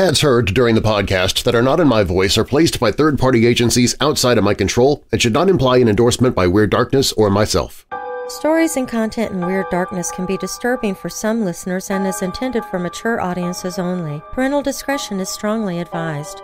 Ads heard during the podcast that are not in my voice are placed by third-party agencies outside of my control and should not imply an endorsement by Weird Darkness or myself. Stories and content in Weird Darkness can be disturbing for some listeners and is intended for mature audiences only. Parental discretion is strongly advised.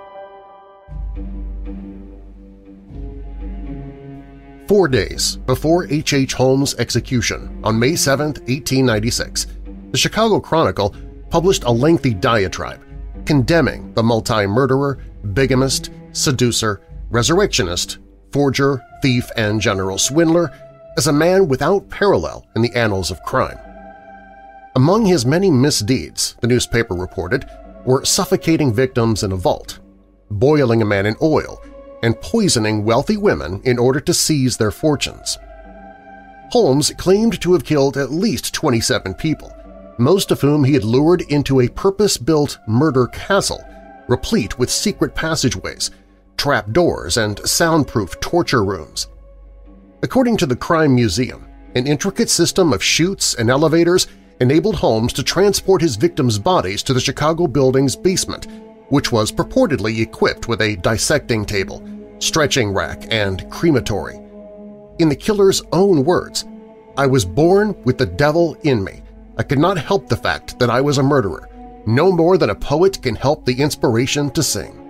Four days before H. H. Holmes' execution on May 7, 1896, the Chicago Chronicle published a lengthy diatribe condemning the multi-murderer, bigamist, seducer, resurrectionist, forger, thief, and general swindler as a man without parallel in the annals of crime. Among his many misdeeds, the newspaper reported, were suffocating victims in a vault, boiling a man in oil, and poisoning wealthy women in order to seize their fortunes. Holmes claimed to have killed at least 27 people, most of whom he had lured into a purpose-built murder castle, replete with secret passageways, trap doors, and soundproof torture rooms. According to the Crime Museum, an intricate system of chutes and elevators enabled Holmes to transport his victims' bodies to the Chicago building's basement, which was purportedly equipped with a dissecting table, stretching rack, and crematory. In the killer's own words, I was born with the devil in me. I could not help the fact that I was a murderer, no more than a poet can help the inspiration to sing.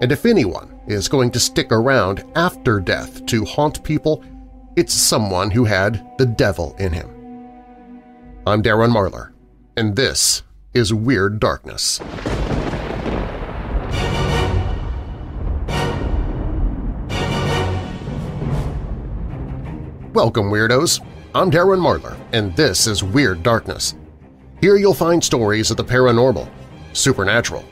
And if anyone is going to stick around after death to haunt people, it's someone who had the devil in him. I'm Darren Marlar, and this is Weird Darkness. Welcome, Weirdos! I'm Darren Marlar, and this is Weird Darkness. Here you'll find stories of the paranormal, supernatural,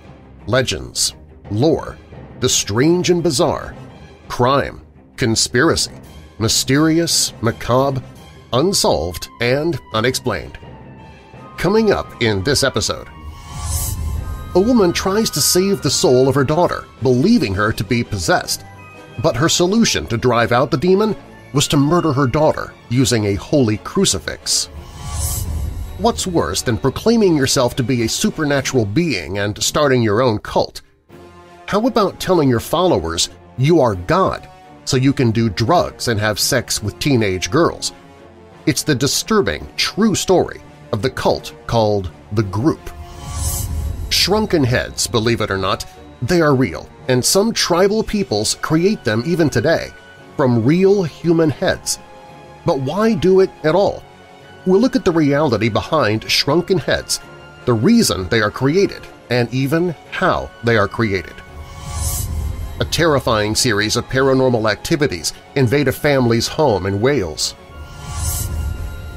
legends, lore, the strange and bizarre, crime, conspiracy, mysterious, macabre, unsolved, and unexplained. Coming up in this episode, a woman tries to save the soul of her daughter, believing her to be possessed, but her solution to drive out the demon was to murder her daughter using a holy crucifix. What's worse than proclaiming yourself to be a supernatural being and starting your own cult? How about telling your followers you are God so you can do drugs and have sex with teenage girls? It's the disturbing, true story of the cult called The Group. Shrunken heads, believe it or not, they are real, and some tribal peoples create them even today, from real human heads. But why do it at all? We'll look at the reality behind shrunken heads, the reason they are created, and even how they are created a terrifying series of paranormal activities invade a family's home in Wales.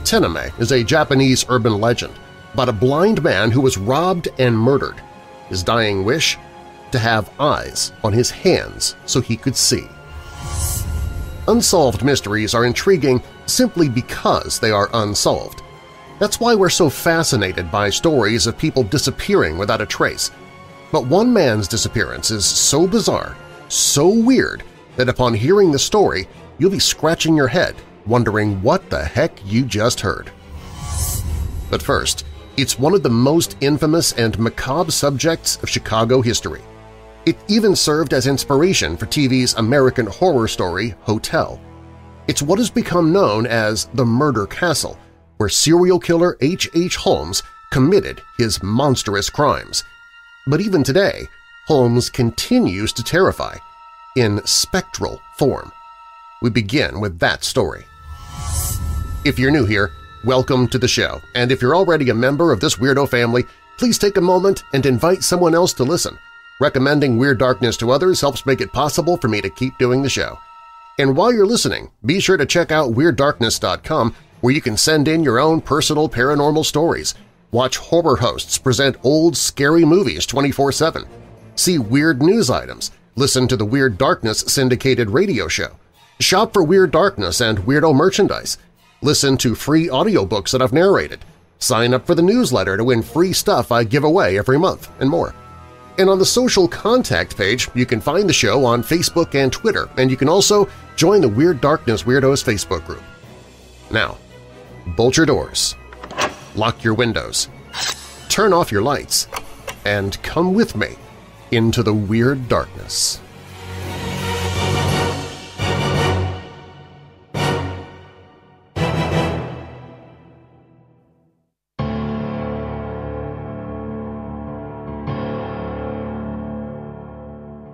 Tenome is a Japanese urban legend about a blind man who was robbed and murdered. His dying wish? To have eyes on his hands so he could see. Unsolved mysteries are intriguing simply because they are unsolved. That's why we're so fascinated by stories of people disappearing without a trace. But one man's disappearance is so bizarre so weird that upon hearing the story, you'll be scratching your head, wondering what the heck you just heard. But first, it's one of the most infamous and macabre subjects of Chicago history. It even served as inspiration for TV's American horror story Hotel. It's what has become known as the Murder Castle, where serial killer H. H. Holmes committed his monstrous crimes. But even today, Holmes continues to terrify, in spectral form. We begin with that story. If you're new here, welcome to the show, and if you're already a member of this weirdo family, please take a moment and invite someone else to listen. Recommending Weird Darkness to others helps make it possible for me to keep doing the show. And while you're listening, be sure to check out WeirdDarkness.com where you can send in your own personal paranormal stories, watch horror hosts present old, scary movies 24-7, see weird news items, listen to the Weird Darkness syndicated radio show, shop for Weird Darkness and Weirdo merchandise, listen to free audiobooks that I've narrated, sign up for the newsletter to win free stuff I give away every month, and more. And on the social contact page, you can find the show on Facebook and Twitter, and you can also join the Weird Darkness Weirdos Facebook group. Now, bolt your doors, lock your windows, turn off your lights, and come with me into the Weird Darkness.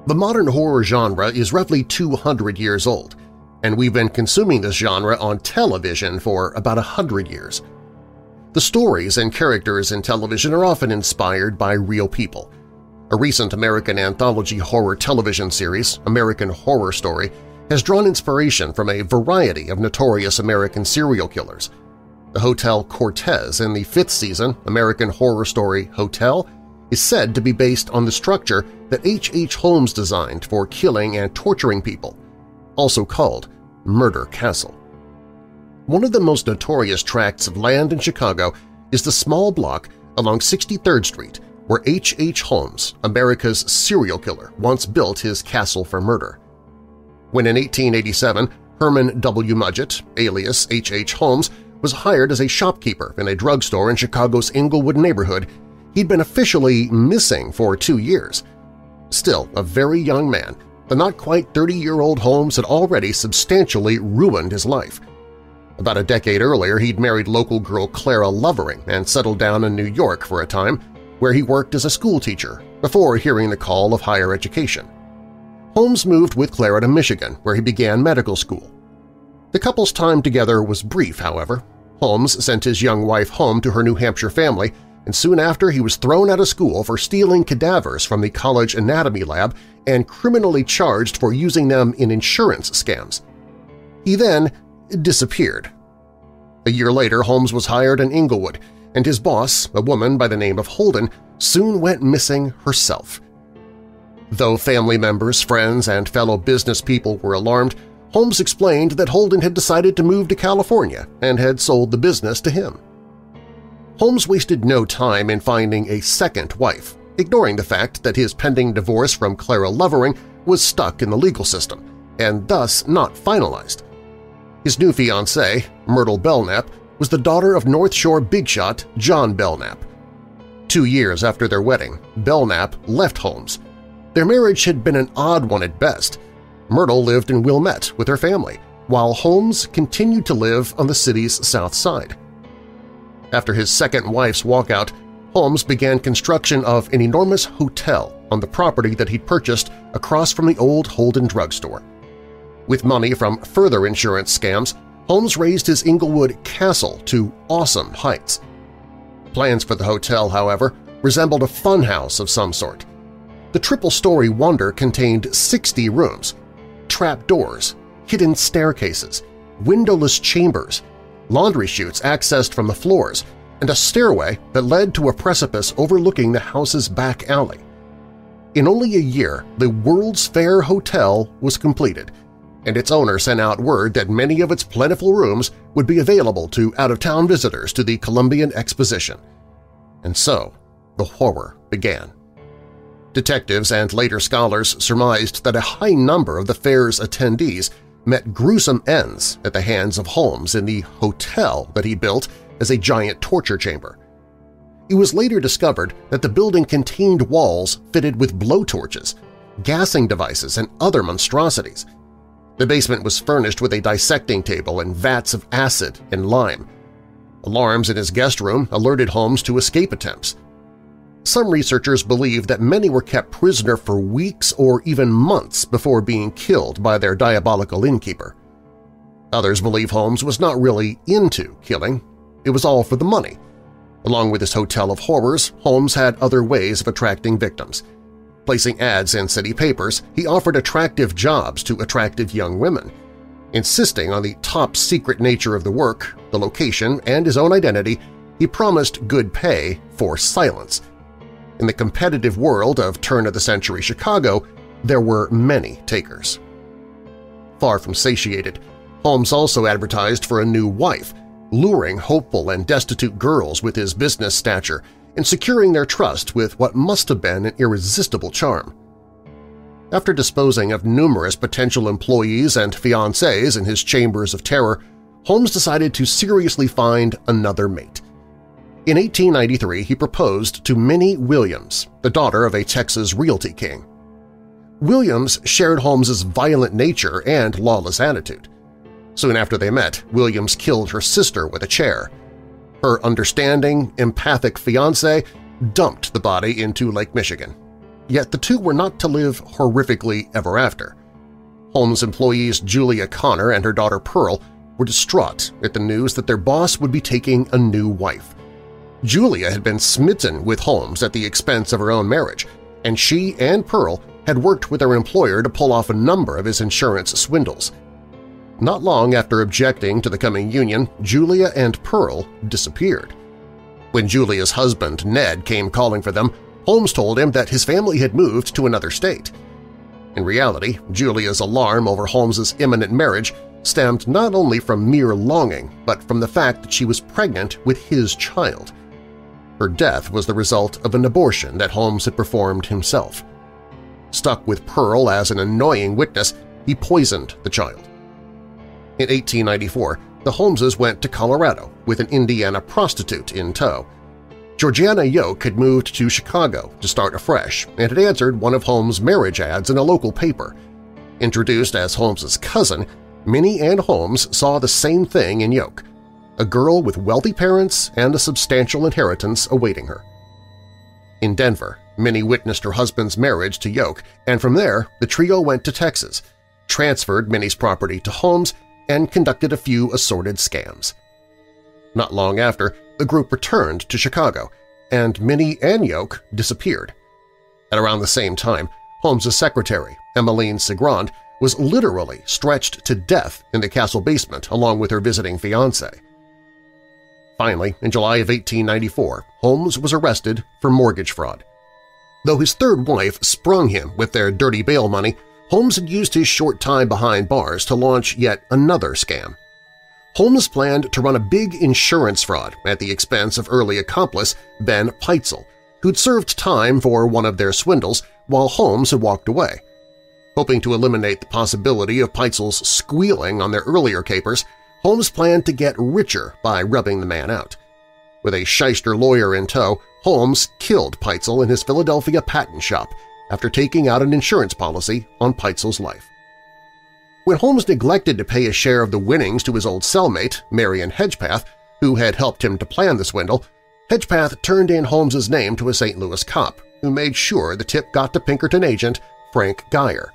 The modern horror genre is roughly 200 years old, and we've been consuming this genre on television for about 100 years. The stories and characters in television are often inspired by real people. A recent American anthology horror television series, American Horror Story, has drawn inspiration from a variety of notorious American serial killers. The Hotel Cortez in the fifth season American Horror Story Hotel is said to be based on the structure that H. H. Holmes designed for killing and torturing people, also called Murder Castle. One of the most notorious tracts of land in Chicago is the small block along 63rd Street where H. H. Holmes, America's serial killer, once built his castle for murder. When in 1887 Herman W. Mudgett, alias H. H. Holmes, was hired as a shopkeeper in a drugstore in Chicago's Englewood neighborhood, he'd been officially missing for two years. Still a very young man, the not-quite 30-year-old Holmes had already substantially ruined his life. About a decade earlier, he'd married local girl Clara Lovering and settled down in New York for a time, where he worked as a schoolteacher before hearing the call of higher education. Holmes moved with Clara to Michigan, where he began medical school. The couple's time together was brief, however. Holmes sent his young wife home to her New Hampshire family and soon after he was thrown out of school for stealing cadavers from the college anatomy lab and criminally charged for using them in insurance scams. He then disappeared. A year later, Holmes was hired in Englewood, and his boss, a woman by the name of Holden, soon went missing herself. Though family members, friends, and fellow business people were alarmed, Holmes explained that Holden had decided to move to California and had sold the business to him. Holmes wasted no time in finding a second wife, ignoring the fact that his pending divorce from Clara Lovering was stuck in the legal system and thus not finalized. His new fiancée, Myrtle Belknap, was the daughter of North Shore big shot John Belknap. Two years after their wedding, Belknap left Holmes. Their marriage had been an odd one at best. Myrtle lived in Wilmette with her family, while Holmes continued to live on the city's south side. After his second wife's walkout, Holmes began construction of an enormous hotel on the property that he'd purchased across from the old Holden drugstore. With money from further insurance scams, Holmes raised his Englewood castle to awesome heights. Plans for the hotel, however, resembled a funhouse of some sort. The triple-story wonder contained 60 rooms, trap doors, hidden staircases, windowless chambers, laundry chutes accessed from the floors, and a stairway that led to a precipice overlooking the house's back alley. In only a year, the World's Fair Hotel was completed, and its owner sent out word that many of its plentiful rooms would be available to out-of-town visitors to the Columbian Exposition. And so the horror began. Detectives and later scholars surmised that a high number of the fair's attendees met gruesome ends at the hands of Holmes in the hotel that he built as a giant torture chamber. It was later discovered that the building contained walls fitted with blowtorches, gassing devices, and other monstrosities. The basement was furnished with a dissecting table and vats of acid and lime. Alarms in his guest room alerted Holmes to escape attempts. Some researchers believe that many were kept prisoner for weeks or even months before being killed by their diabolical innkeeper. Others believe Holmes was not really into killing. It was all for the money. Along with his hotel of horrors, Holmes had other ways of attracting victims. Placing ads in city papers, he offered attractive jobs to attractive young women. Insisting on the top-secret nature of the work, the location, and his own identity, he promised good pay for silence – in the competitive world of turn-of-the-century Chicago, there were many takers. Far from satiated, Holmes also advertised for a new wife, luring hopeful and destitute girls with his business stature and securing their trust with what must have been an irresistible charm. After disposing of numerous potential employees and fiancés in his chambers of terror, Holmes decided to seriously find another mate. In 1893, he proposed to Minnie Williams, the daughter of a Texas realty king. Williams shared Holmes's violent nature and lawless attitude. Soon after they met, Williams killed her sister with a chair. Her understanding, empathic fiancé dumped the body into Lake Michigan. Yet the two were not to live horrifically ever after. Holmes employees Julia Connor and her daughter Pearl were distraught at the news that their boss would be taking a new wife. Julia had been smitten with Holmes at the expense of her own marriage, and she and Pearl had worked with their employer to pull off a number of his insurance swindles. Not long after objecting to the coming union, Julia and Pearl disappeared. When Julia's husband, Ned, came calling for them, Holmes told him that his family had moved to another state. In reality, Julia's alarm over Holmes's imminent marriage stemmed not only from mere longing, but from the fact that she was pregnant with his child. Her death was the result of an abortion that Holmes had performed himself. Stuck with Pearl as an annoying witness, he poisoned the child. In 1894, the Holmeses went to Colorado with an Indiana prostitute in tow. Georgiana Yoke had moved to Chicago to start afresh and had answered one of Holmes' marriage ads in a local paper. Introduced as Holmes's cousin, Minnie Ann Holmes saw the same thing in Yoke, a girl with wealthy parents and a substantial inheritance awaiting her. In Denver, Minnie witnessed her husband's marriage to Yoke, and from there the trio went to Texas, transferred Minnie's property to Holmes, and conducted a few assorted scams. Not long after, the group returned to Chicago, and Minnie and Yoke disappeared. At around the same time, Holmes's secretary, Emmeline Cigrand, was literally stretched to death in the castle basement along with her visiting fiancé. Finally, in July of 1894, Holmes was arrested for mortgage fraud. Though his third wife sprung him with their dirty bail money, Holmes had used his short time behind bars to launch yet another scam. Holmes planned to run a big insurance fraud at the expense of early accomplice Ben Pitezel, who'd served time for one of their swindles while Holmes had walked away. Hoping to eliminate the possibility of Pitezel's squealing on their earlier capers, Holmes planned to get richer by rubbing the man out. With a shyster lawyer in tow, Holmes killed Pitezel in his Philadelphia patent shop after taking out an insurance policy on Pitezel's life. When Holmes neglected to pay a share of the winnings to his old cellmate, Marion Hedgepeth, who had helped him to plan the swindle, Hedgepeth turned in Holmes's name to a St. Louis cop, who made sure the tip got to Pinkerton agent Frank Geyer.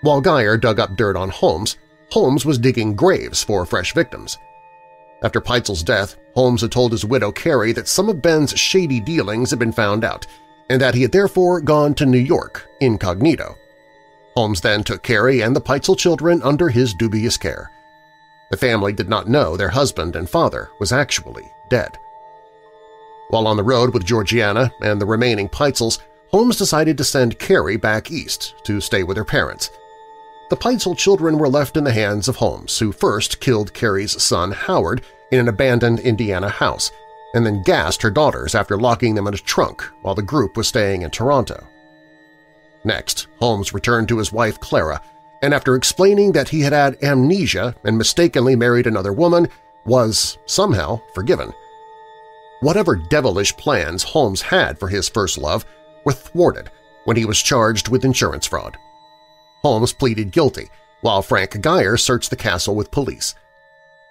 While Geyer dug up dirt on Holmes, Holmes was digging graves for fresh victims. After Pitezel's death, Holmes had told his widow Carrie that some of Ben's shady dealings had been found out and that he had therefore gone to New York incognito. Holmes then took Carrie and the Pitezel children under his dubious care. The family did not know their husband and father was actually dead. While on the road with Georgiana and the remaining Pitezels, Holmes decided to send Carrie back east to stay with her parents. The Pitezel children were left in the hands of Holmes, who first killed Carrie's son Howard in an abandoned Indiana house and then gassed her daughters after locking them in a trunk while the group was staying in Toronto. Next, Holmes returned to his wife Clara, and after explaining that he had had amnesia and mistakenly married another woman, was somehow forgiven. Whatever devilish plans Holmes had for his first love were thwarted when he was charged with insurance fraud. Holmes pleaded guilty, while Frank Geyer searched the castle with police.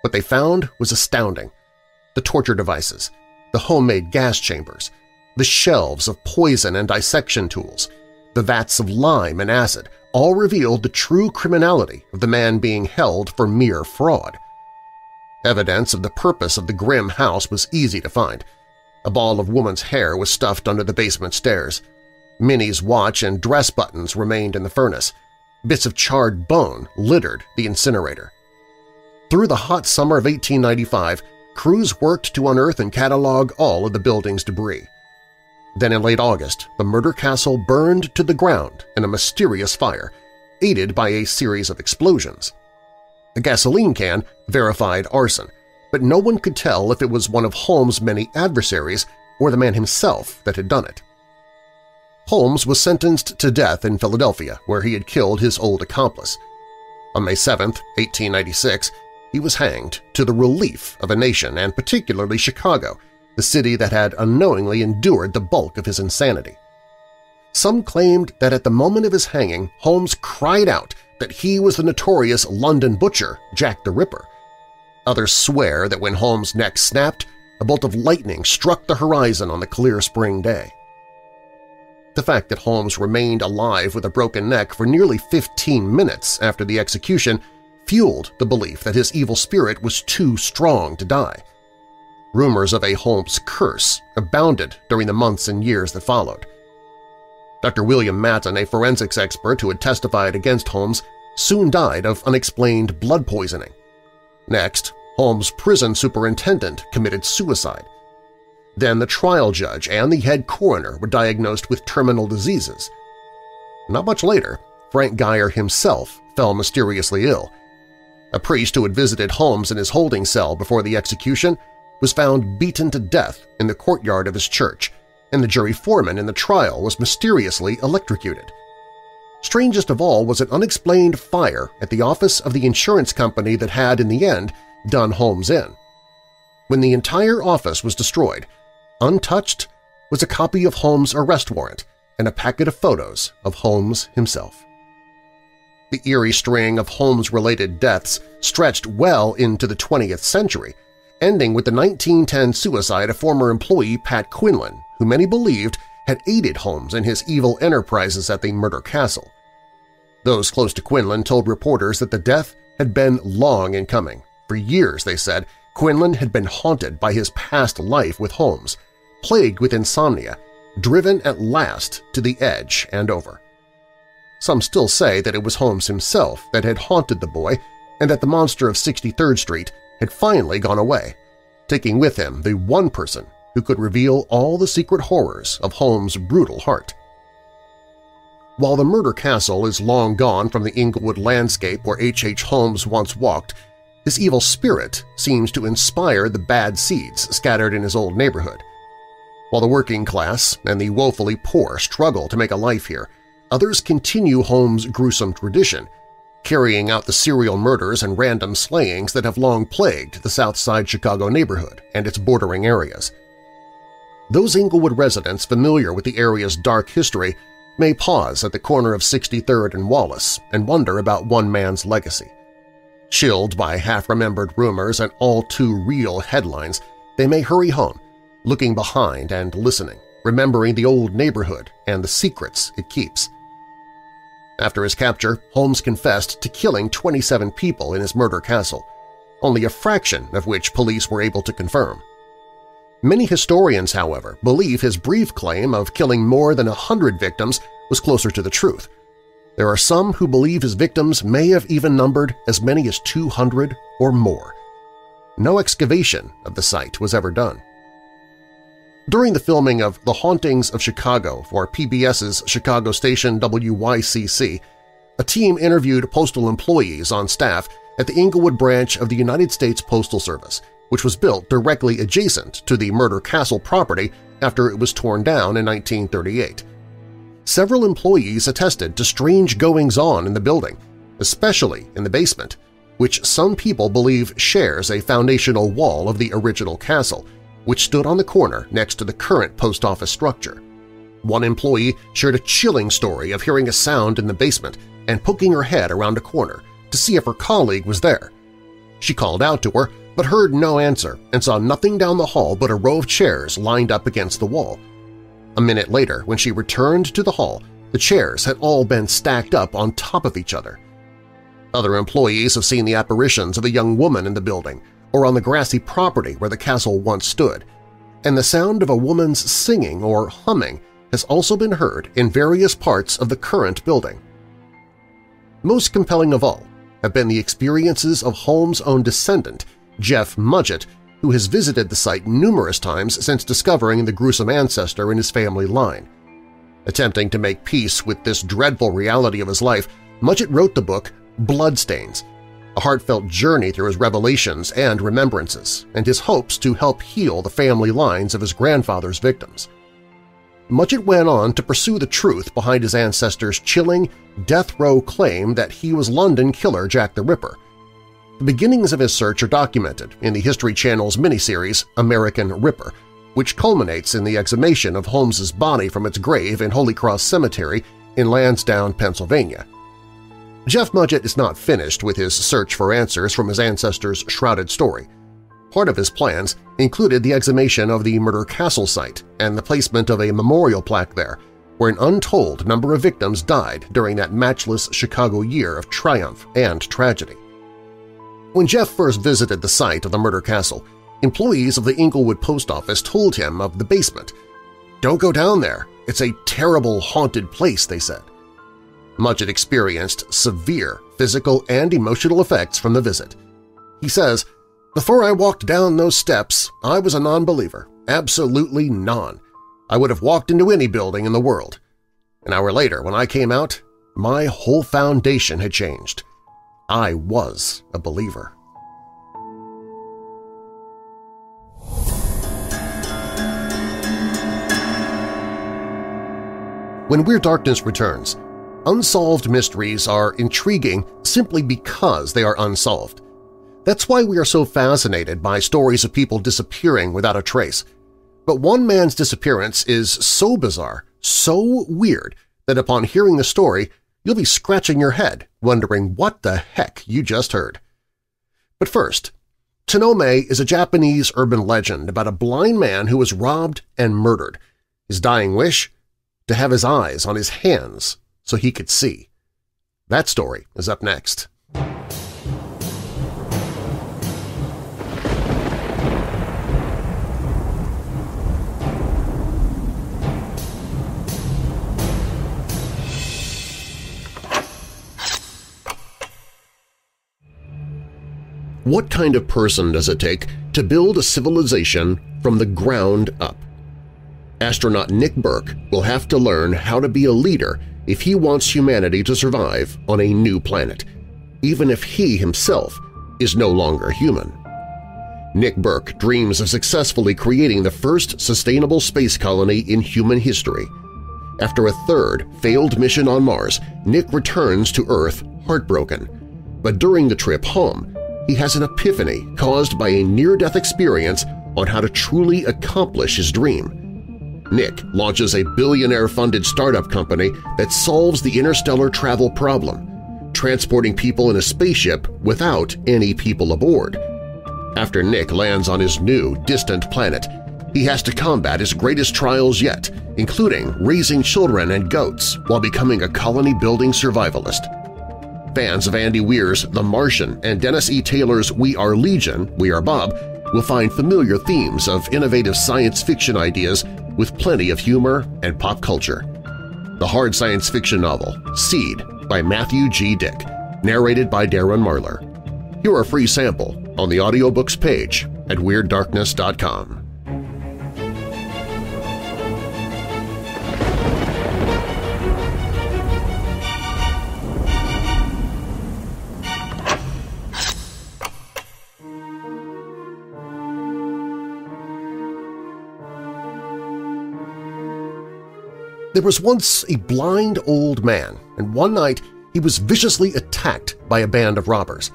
What they found was astounding. The torture devices, the homemade gas chambers, the shelves of poison and dissection tools, the vats of lime and acid all revealed the true criminality of the man being held for mere fraud. Evidence of the purpose of the grim house was easy to find. A ball of woman's hair was stuffed under the basement stairs. Minnie's watch and dress buttons remained in the furnace. Bits of charred bone littered the incinerator. Through the hot summer of 1895, crews worked to unearth and catalog all of the building's debris. Then in late August, the murder castle burned to the ground in a mysterious fire, aided by a series of explosions. A gasoline can verified arson, but no one could tell if it was one of Holmes' many adversaries or the man himself that had done it. Holmes was sentenced to death in Philadelphia, where he had killed his old accomplice. On May 7, 1896, he was hanged to the relief of a nation and particularly Chicago, the city that had unknowingly endured the bulk of his insanity. Some claimed that at the moment of his hanging, Holmes cried out that he was the notorious London butcher, Jack the Ripper. Others swear that when Holmes' neck snapped, a bolt of lightning struck the horizon on the clear spring day. The fact that Holmes remained alive with a broken neck for nearly 15 minutes after the execution fueled the belief that his evil spirit was too strong to die. Rumors of a Holmes curse abounded during the months and years that followed. Dr. William Matten, a forensics expert who had testified against Holmes, soon died of unexplained blood poisoning. Next, Holmes' prison superintendent committed suicide. Then the trial judge and the head coroner were diagnosed with terminal diseases. Not much later, Frank Geyer himself fell mysteriously ill. A priest who had visited Holmes in his holding cell before the execution was found beaten to death in the courtyard of his church, and the jury foreman in the trial was mysteriously electrocuted. Strangest of all was an unexplained fire at the office of the insurance company that had, in the end, done Holmes in. When the entire office was destroyed, untouched was a copy of Holmes' arrest warrant and a packet of photos of Holmes himself. The eerie string of Holmes-related deaths stretched well into the 20th century, ending with the 1910 suicide of former employee Pat Quinlan, who many believed had aided Holmes in his evil enterprises at the murder castle. Those close to Quinlan told reporters that the death had been long in coming. For years, they said, Quinlan had been haunted by his past life with Holmes, plagued with insomnia, driven at last to the edge and over. Some still say that it was Holmes himself that had haunted the boy and that the monster of 63rd Street had finally gone away, taking with him the one person who could reveal all the secret horrors of Holmes' brutal heart. While the murder castle is long gone from the Englewood landscape where H. H. Holmes once walked, his evil spirit seems to inspire the bad seeds scattered in his old neighborhood. While the working class and the woefully poor struggle to make a life here, others continue Holmes' gruesome tradition, carrying out the serial murders and random slayings that have long plagued the South Side Chicago neighborhood and its bordering areas. Those Englewood residents familiar with the area's dark history may pause at the corner of 63rd and Wallace and wonder about one man's legacy. Chilled by half-remembered rumors and all-too-real headlines, they may hurry home, looking behind and listening, remembering the old neighborhood and the secrets it keeps. After his capture, Holmes confessed to killing 27 people in his murder castle, only a fraction of which police were able to confirm. Many historians, however, believe his brief claim of killing more than a hundred victims was closer to the truth. There are some who believe his victims may have even numbered as many as 200 or more. No excavation of the site was ever done. During the filming of The Hauntings of Chicago for PBS's Chicago station WYCC, a team interviewed postal employees on staff at the Englewood branch of the United States Postal Service, which was built directly adjacent to the Murder Castle property after it was torn down in 1938. Several employees attested to strange goings-on in the building, especially in the basement, which some people believe shares a foundational wall of the original castle, which stood on the corner next to the current post office structure. One employee shared a chilling story of hearing a sound in the basement and poking her head around a corner to see if her colleague was there. She called out to her, but heard no answer and saw nothing down the hall but a row of chairs lined up against the wall. A minute later, when she returned to the hall, the chairs had all been stacked up on top of each other. Other employees have seen the apparitions of a young woman in the building or on the grassy property where the castle once stood, and the sound of a woman's singing or humming has also been heard in various parts of the current building. Most compelling of all have been the experiences of Holmes' own descendant, Jeff Mudgett, who has visited the site numerous times since discovering the gruesome ancestor in his family line. Attempting to make peace with this dreadful reality of his life, Mudgett wrote the book Bloodstains, a heartfelt journey through his revelations and remembrances, and his hopes to help heal the family lines of his grandfather's victims. Mudgett went on to pursue the truth behind his ancestor's chilling, death row claim that he was London killer Jack the Ripper. The beginnings of his search are documented in the History Channel's miniseries American Ripper, which culminates in the exhumation of Holmes's body from its grave in Holy Cross Cemetery in Lansdowne, Pennsylvania. Jeff Mudgett is not finished with his search for answers from his ancestors' shrouded story. Part of his plans included the exhumation of the Murder Castle site and the placement of a memorial plaque there, where an untold number of victims died during that matchless Chicago year of triumph and tragedy. When Jeff first visited the site of the Murder Castle, employees of the Englewood Post Office told him of the basement. Don't go down there. It's a terrible, haunted place, they said. Mudgett experienced severe physical and emotional effects from the visit. He says, Before I walked down those steps, I was a non-believer, absolutely none. I would have walked into any building in the world. An hour later, when I came out, my whole foundation had changed. I was a believer. When Weird Darkness returns, unsolved mysteries are intriguing simply because they are unsolved. That's why we are so fascinated by stories of people disappearing without a trace. But one man's disappearance is so bizarre, so weird, that upon hearing the story, you'll be scratching your head, wondering what the heck you just heard. But first, Tenome is a Japanese urban legend about a blind man who was robbed and murdered. His dying wish? To have his eyes on his hands so he could see. That story is up next. What kind of person does it take to build a civilization from the ground up? Astronaut Nick Burke will have to learn how to be a leader if he wants humanity to survive on a new planet, even if he himself is no longer human. Nick Burke dreams of successfully creating the first sustainable space colony in human history. After a third failed mission on Mars, Nick returns to Earth heartbroken. But during the trip home, he has an epiphany caused by a near-death experience on how to truly accomplish his dream. Nick launches a billionaire-funded startup company that solves the interstellar travel problem, transporting people in a spaceship without any people aboard. After Nick lands on his new, distant planet, he has to combat his greatest trials yet, including raising children and goats while becoming a colony-building survivalist. Fans of Andy Weir's The Martian and Dennis E. Taylor's We Are Legion, We Are Bob will find familiar themes of innovative science fiction ideas with plenty of humor and pop culture. The hard science fiction novel Seed by Matthew G. Dick, narrated by Darren Marlar. Hear a free sample on the audiobooks page at WeirdDarkness.com. There was once a blind old man, and one night he was viciously attacked by a band of robbers.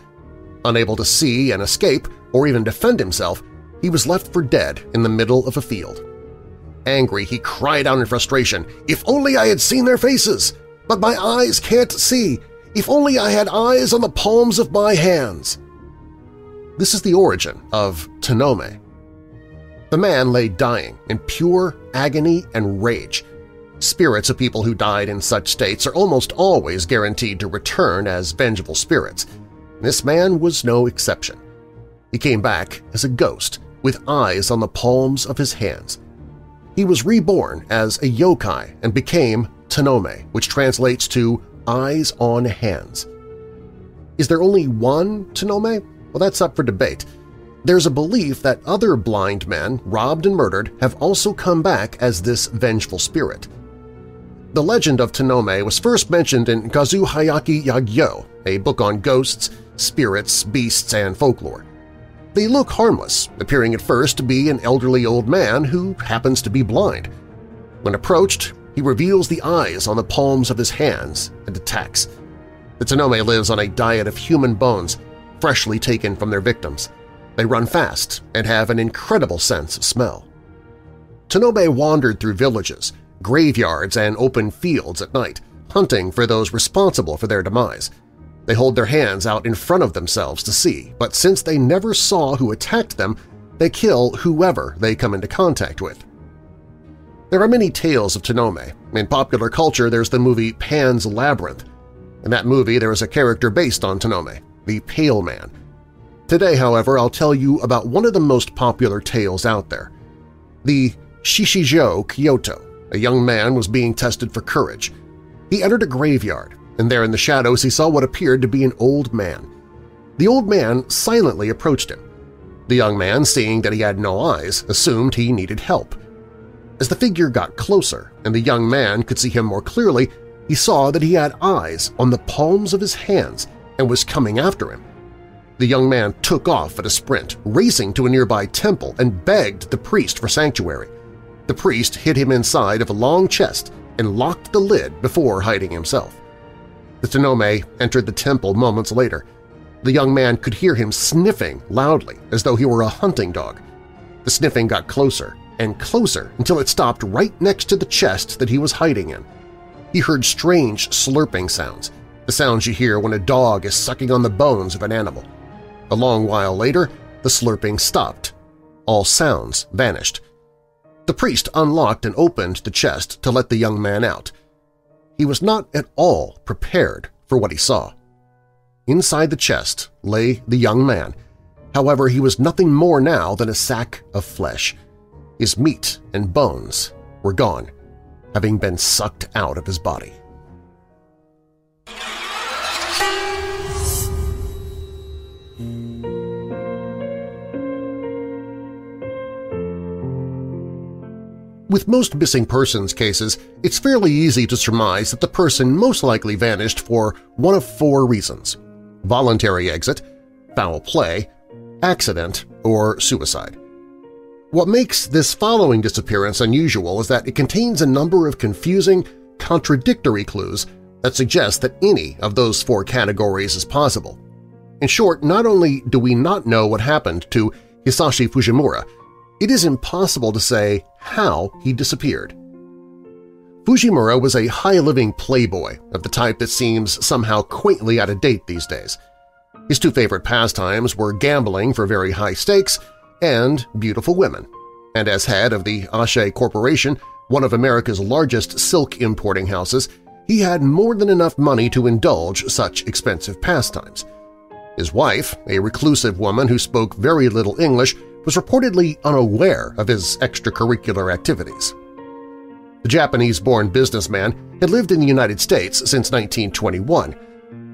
Unable to see and escape or even defend himself, he was left for dead in the middle of a field. Angry, he cried out in frustration, "'If only I had seen their faces! But my eyes can't see! If only I had eyes on the palms of my hands!' This is the origin of Tenome. The man lay dying in pure agony and rage, Spirits of people who died in such states are almost always guaranteed to return as vengeful spirits. This man was no exception. He came back as a ghost with eyes on the palms of his hands. He was reborn as a yokai and became Tenome, which translates to eyes on hands. Is there only one Tenome? Well, that's up for debate. There's a belief that other blind men robbed and murdered have also come back as this vengeful spirit. The legend of Tenome was first mentioned in Gazu Hyakki Yagyo, a book on ghosts, spirits, beasts, and folklore. They look harmless, appearing at first to be an elderly old man who happens to be blind. When approached, he reveals the eyes on the palms of his hands and attacks. The Tenome lives on a diet of human bones, freshly taken from their victims. They run fast and have an incredible sense of smell. Tenome wandered through villages, graveyards, and open fields at night, hunting for those responsible for their demise. They hold their hands out in front of themselves to see, but since they never saw who attacked them, they kill whoever they come into contact with. There are many tales of Tenome. In popular culture, there's the movie Pan's Labyrinth. In that movie, there is a character based on Tenome, the Pale Man. Today, however, I'll tell you about one of the most popular tales out there. The Shichijo Kyoto, a young man was being tested for courage. He entered a graveyard, and there in the shadows he saw what appeared to be an old man. The old man silently approached him. The young man, seeing that he had no eyes, assumed he needed help. As the figure got closer and the young man could see him more clearly, he saw that he had eyes on the palms of his hands and was coming after him. The young man took off at a sprint, racing to a nearby temple and begged the priest for sanctuary. The priest hid him inside of a long chest and locked the lid before hiding himself. The Tenome entered the temple moments later. The young man could hear him sniffing loudly as though he were a hunting dog. The sniffing got closer and closer until it stopped right next to the chest that he was hiding in. He heard strange slurping sounds, the sounds you hear when a dog is sucking on the bones of an animal. A long while later, the slurping stopped. All sounds vanished. The priest unlocked and opened the chest to let the young man out. He was not at all prepared for what he saw. Inside the chest lay the young man. However, he was nothing more now than a sack of flesh. His meat and bones were gone, having been sucked out of his body. With most missing persons cases, it's fairly easy to surmise that the person most likely vanished for one of four reasons – voluntary exit, foul play, accident, or suicide. What makes this following disappearance unusual is that it contains a number of confusing, contradictory clues that suggest that any of those four categories is possible. In short, not only do we not know what happened to Hisashi Fujimura, it is impossible to say how he disappeared. Fujimura was a high-living playboy of the type that seems somehow quaintly out of date these days. His two favorite pastimes were gambling for very high stakes and beautiful women, and as head of the Ache Corporation, one of America's largest silk importing houses, he had more than enough money to indulge such expensive pastimes. His wife, a reclusive woman who spoke very little English, was reportedly unaware of his extracurricular activities. The Japanese-born businessman had lived in the United States since 1921.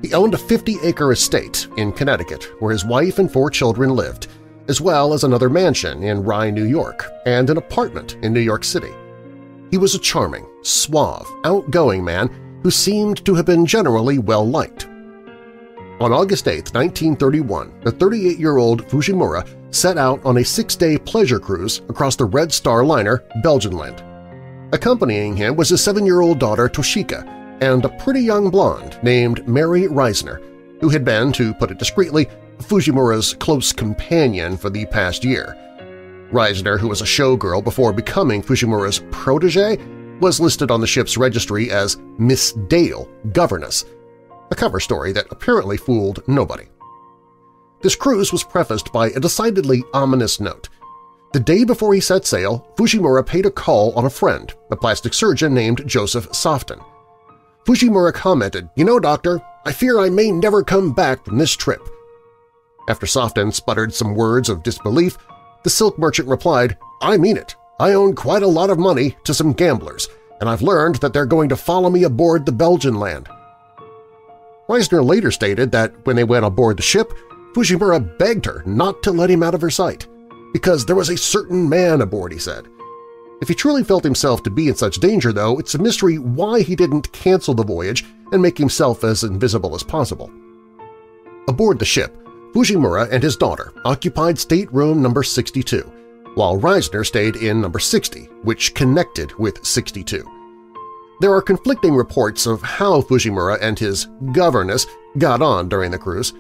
He owned a 50-acre estate in Connecticut where his wife and four children lived, as well as another mansion in Rye, New York, and an apartment in New York City. He was a charming, suave, outgoing man who seemed to have been generally well-liked. On August 8, 1931, the 38-year-old Fujimura set out on a six-day pleasure cruise across the Red Star liner Belgenland. Accompanying him was his seven-year-old daughter Toshika and a pretty young blonde named Mary Reisner, who had been, to put it discreetly, Fujimura's close companion for the past year. Reisner, who was a showgirl before becoming Fujimura's protege, was listed on the ship's registry as Miss Dale, governess, a cover story that apparently fooled nobody. This cruise was prefaced by a decidedly ominous note. The day before he set sail, Fujimura paid a call on a friend, a plastic surgeon named Joseph Softon. Fujimura commented, You know, doctor, I fear I may never come back from this trip. After Softon sputtered some words of disbelief, the silk merchant replied, I mean it. I own quite a lot of money to some gamblers, and I've learned that they're going to follow me aboard the Belgenland. Reisner later stated that when they went aboard the ship, Fujimura begged her not to let him out of her sight, because there was a certain man aboard, he said. If he truly felt himself to be in such danger, though, it's a mystery why he didn't cancel the voyage and make himself as invisible as possible. Aboard the ship, Fujimura and his daughter occupied stateroom number 62, while Reisner stayed in number 60, which connected with 62. There are conflicting reports of how Fujimura and his governess got on during the cruise.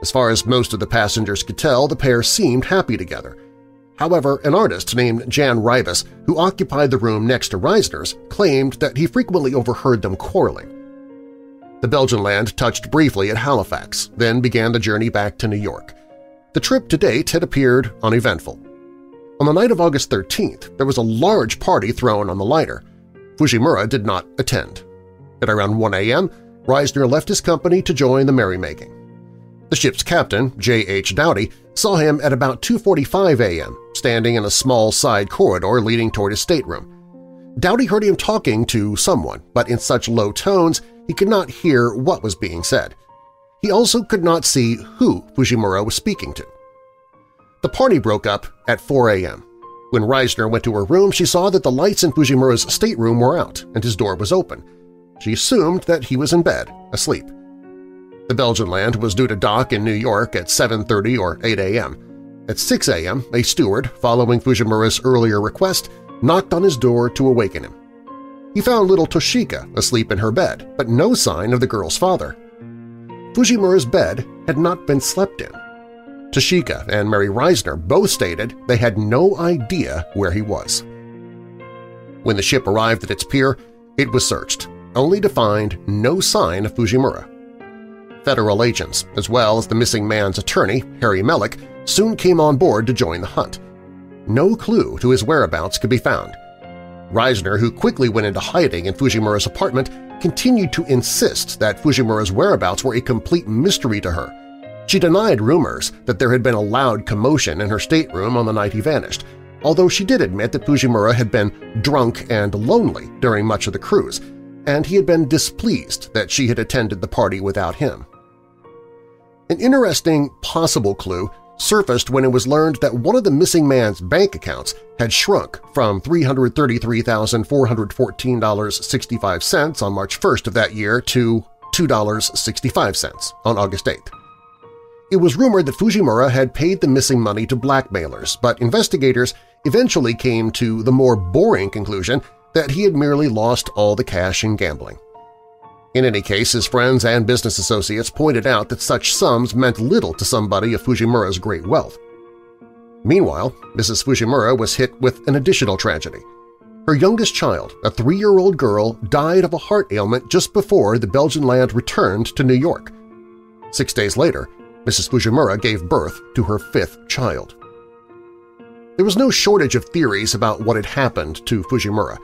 As far as most of the passengers could tell, the pair seemed happy together. However, an artist named Jan Ribas, who occupied the room next to Reisner's, claimed that he frequently overheard them quarreling. The Belgenland touched briefly at Halifax, then began the journey back to New York. The trip to date had appeared uneventful. On the night of August 13th, there was a large party thrown on the lighter. Fujimura did not attend. At around 1 a.m., Reisner left his company to join the merrymaking. The ship's captain, J.H. Doughty, saw him at about 2.45 a.m., standing in a small side corridor leading toward his stateroom. Doughty heard him talking to someone, but in such low tones he could not hear what was being said. He also could not see who Fujimura was speaking to. The party broke up at 4 a.m. When Reisner went to her room, she saw that the lights in Fujimura's stateroom were out and his door was open. She assumed that he was in bed, asleep. The Belgenland was due to dock in New York at 7.30 or 8 a.m. At 6 a.m., a steward, following Fujimura's earlier request, knocked on his door to awaken him. He found little Toshika asleep in her bed, but no sign of the girl's father. Fujimura's bed had not been slept in. Toshika and Mary Reisner both stated they had no idea where he was. When the ship arrived at its pier, it was searched, only to find no sign of Fujimura. Federal agents, as well as the missing man's attorney, Harry Mellick, soon came on board to join the hunt. No clue to his whereabouts could be found. Reisner, who quickly went into hiding in Fujimura's apartment, continued to insist that Fujimura's whereabouts were a complete mystery to her. She denied rumors that there had been a loud commotion in her stateroom on the night he vanished, although she did admit that Fujimura had been drunk and lonely during much of the cruise, and he had been displeased that she had attended the party without him. An interesting possible clue surfaced when it was learned that one of the missing man's bank accounts had shrunk from $333,414.65 on March 1st of that year to $2.65 on August 8th. It was rumored that Fujimura had paid the missing money to blackmailers, but investigators eventually came to the more boring conclusion that he had merely lost all the cash in gambling. In any case, his friends and business associates pointed out that such sums meant little to somebody of Fujimura's great wealth. Meanwhile, Mrs. Fujimura was hit with an additional tragedy. Her youngest child, a three-year-old girl, died of a heart ailment just before the Belgenland returned to New York. Six days later, Mrs. Fujimura gave birth to her fifth child. There was no shortage of theories about what had happened to Fujimura.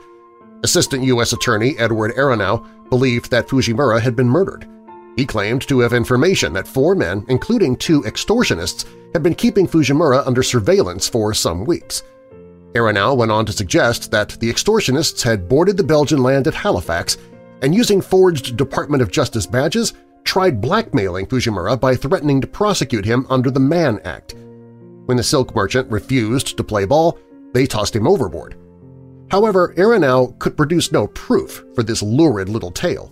Assistant U.S. Attorney Edward Aronow believed that Fujimura had been murdered. He claimed to have information that four men, including two extortionists, had been keeping Fujimura under surveillance for some weeks. Aronow went on to suggest that the extortionists had boarded the Belgenland at Halifax and using forged Department of Justice badges tried blackmailing Fujimura by threatening to prosecute him under the Mann Act. When the silk merchant refused to play ball, they tossed him overboard. However, Aronow could produce no proof for this lurid little tale.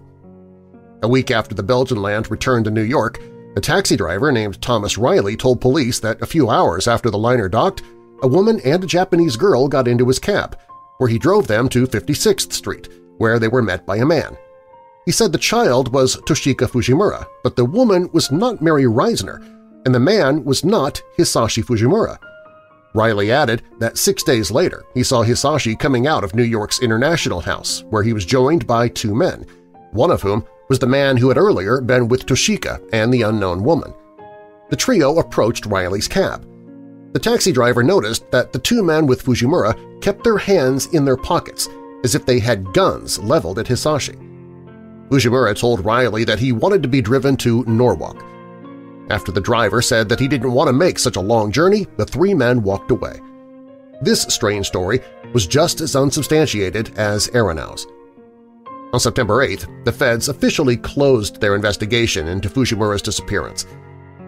A week after the Belgenland returned to New York, a taxi driver named Thomas Riley told police that a few hours after the liner docked, a woman and a Japanese girl got into his cab, where he drove them to 56th Street, where they were met by a man. He said the child was Toshika Fujimura, but the woman was not Mary Reisner, and the man was not Hisashi Fujimura. Riley added that six days later he saw Hisashi coming out of New York's International House, where he was joined by two men, one of whom was the man who had earlier been with Toshika and the unknown woman. The trio approached Riley's cab. The taxi driver noticed that the two men with Fujimura kept their hands in their pockets as if they had guns leveled at Hisashi. Fujimura told Riley that he wanted to be driven to Norwalk, after the driver said that he didn't want to make such a long journey, the three men walked away. This strange story was just as unsubstantiated as Aronow's. On September 8th, the feds officially closed their investigation into Fujimura's disappearance.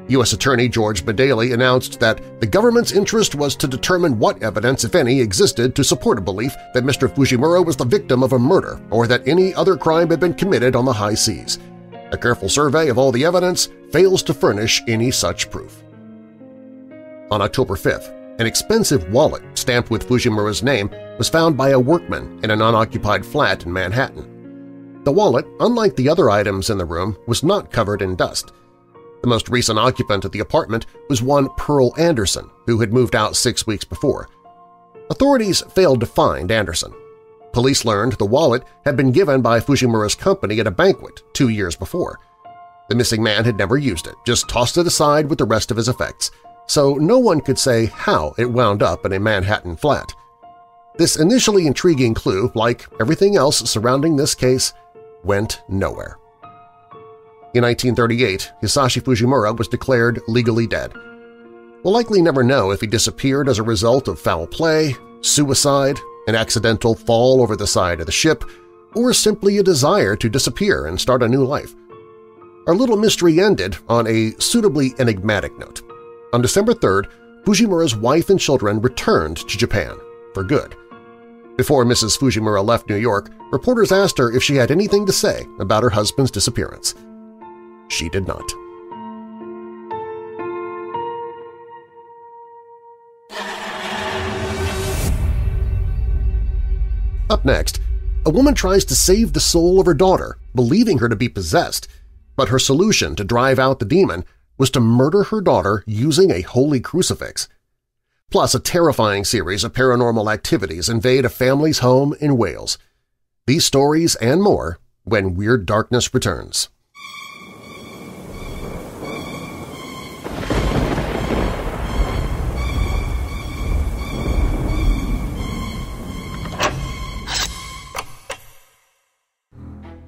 U.S. Attorney George Medalie announced that the government's interest was to determine what evidence, if any, existed to support a belief that Mr. Fujimura was the victim of a murder or that any other crime had been committed on the high seas. A careful survey of all the evidence fails to furnish any such proof. On October 5th, an expensive wallet stamped with Fujimura's name was found by a workman in an unoccupied flat in Manhattan. The wallet, unlike the other items in the room, was not covered in dust. The most recent occupant of the apartment was one Pearl Anderson, who had moved out six weeks before. Authorities failed to find Anderson. Police learned the wallet had been given by Fujimura's company at a banquet two years before. The missing man had never used it, just tossed it aside with the rest of his effects, so no one could say how it wound up in a Manhattan flat. This initially intriguing clue, like everything else surrounding this case, went nowhere. In 1938, Hisashi Fujimura was declared legally dead. We'll likely never know if he disappeared as a result of foul play, suicide, an accidental fall over the side of the ship, or simply a desire to disappear and start a new life. Our little mystery ended on a suitably enigmatic note. On December 3rd, Fujimura's wife and children returned to Japan for good. Before Mrs. Fujimura left New York, reporters asked her if she had anything to say about her husband's disappearance. She did not. Up next, a woman tries to save the soul of her daughter, believing her to be possessed, but her solution to drive out the demon was to murder her daughter using a holy crucifix. Plus, a terrifying series of paranormal activities invade a family's home in Wales. These stories and more when Weird Darkness returns.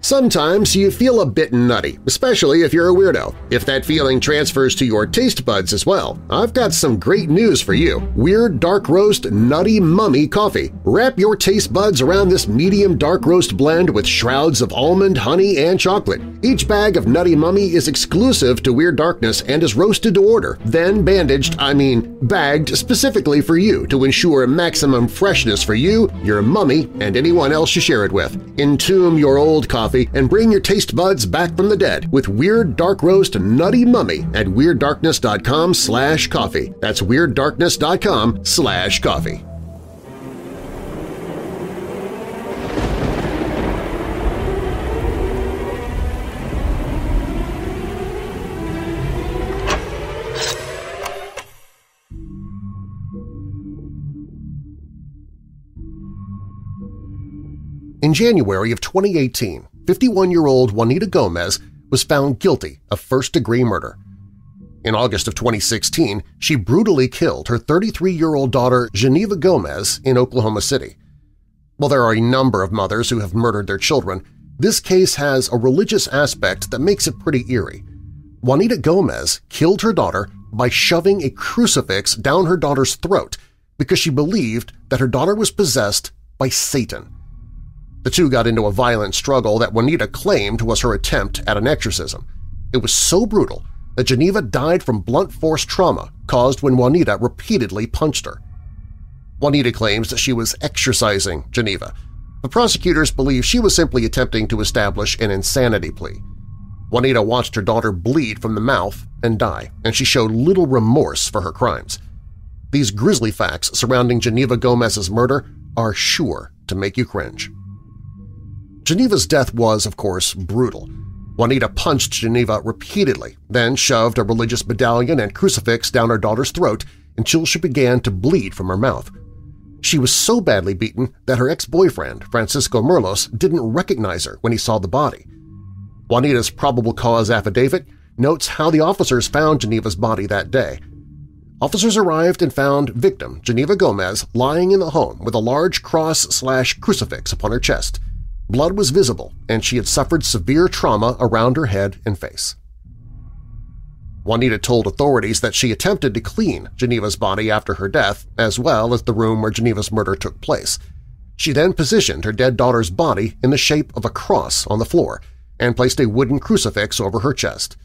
Sometimes you feel a bit nutty, especially if you're a weirdo. If that feeling transfers to your taste buds as well, I've got some great news for you. Weird Dark Roast Nutty Mummy Coffee. Wrap your taste buds around this medium dark roast blend with shrouds of almond, honey, and chocolate. Each bag of Nutty Mummy is exclusive to Weird Darkness and is roasted to order, then bandaged, I mean bagged specifically for you to ensure maximum freshness for you, your mummy, and anyone else you share it with. Entomb your old coffee coffee and bring your taste buds back from the dead with Weird Dark Roast Nutty Mummy at WeirdDarkness.com slash coffee. That's WeirdDarkness.com slash coffee. In January of 2018, 51-year-old Juanita Gomez was found guilty of first-degree murder. In August of 2016, she brutally killed her 33-year-old daughter Geneva Gomez in Oklahoma City. While there are a number of mothers who have murdered their children, this case has a religious aspect that makes it pretty eerie. Juanita Gomez killed her daughter by shoving a crucifix down her daughter's throat because she believed that her daughter was possessed by Satan. The two got into a violent struggle that Juanita claimed was her attempt at an exorcism. It was so brutal that Geneva died from blunt force trauma caused when Juanita repeatedly punched her. Juanita claims that she was exorcising Geneva, but prosecutors believe she was simply attempting to establish an insanity plea. Juanita watched her daughter bleed from the mouth and die, and she showed little remorse for her crimes. These grisly facts surrounding Geneva Gomez's murder are sure to make you cringe. Geneva's death was, of course, brutal. Juanita punched Geneva repeatedly, then shoved a religious medallion and crucifix down her daughter's throat until she began to bleed from her mouth. She was so badly beaten that her ex-boyfriend, Francisco Merlos, didn't recognize her when he saw the body. Juanita's probable cause affidavit notes how the officers found Geneva's body that day. Officers arrived and found victim Geneva Gomez lying in the home with a large cross-slash-crucifix upon her chest. Blood was visible, and she had suffered severe trauma around her head and face. Juanita told authorities that she attempted to clean Geneva's body after her death, as well as the room where Geneva's murder took place. She then positioned her dead daughter's body in the shape of a cross on the floor and placed a wooden crucifix over her chest.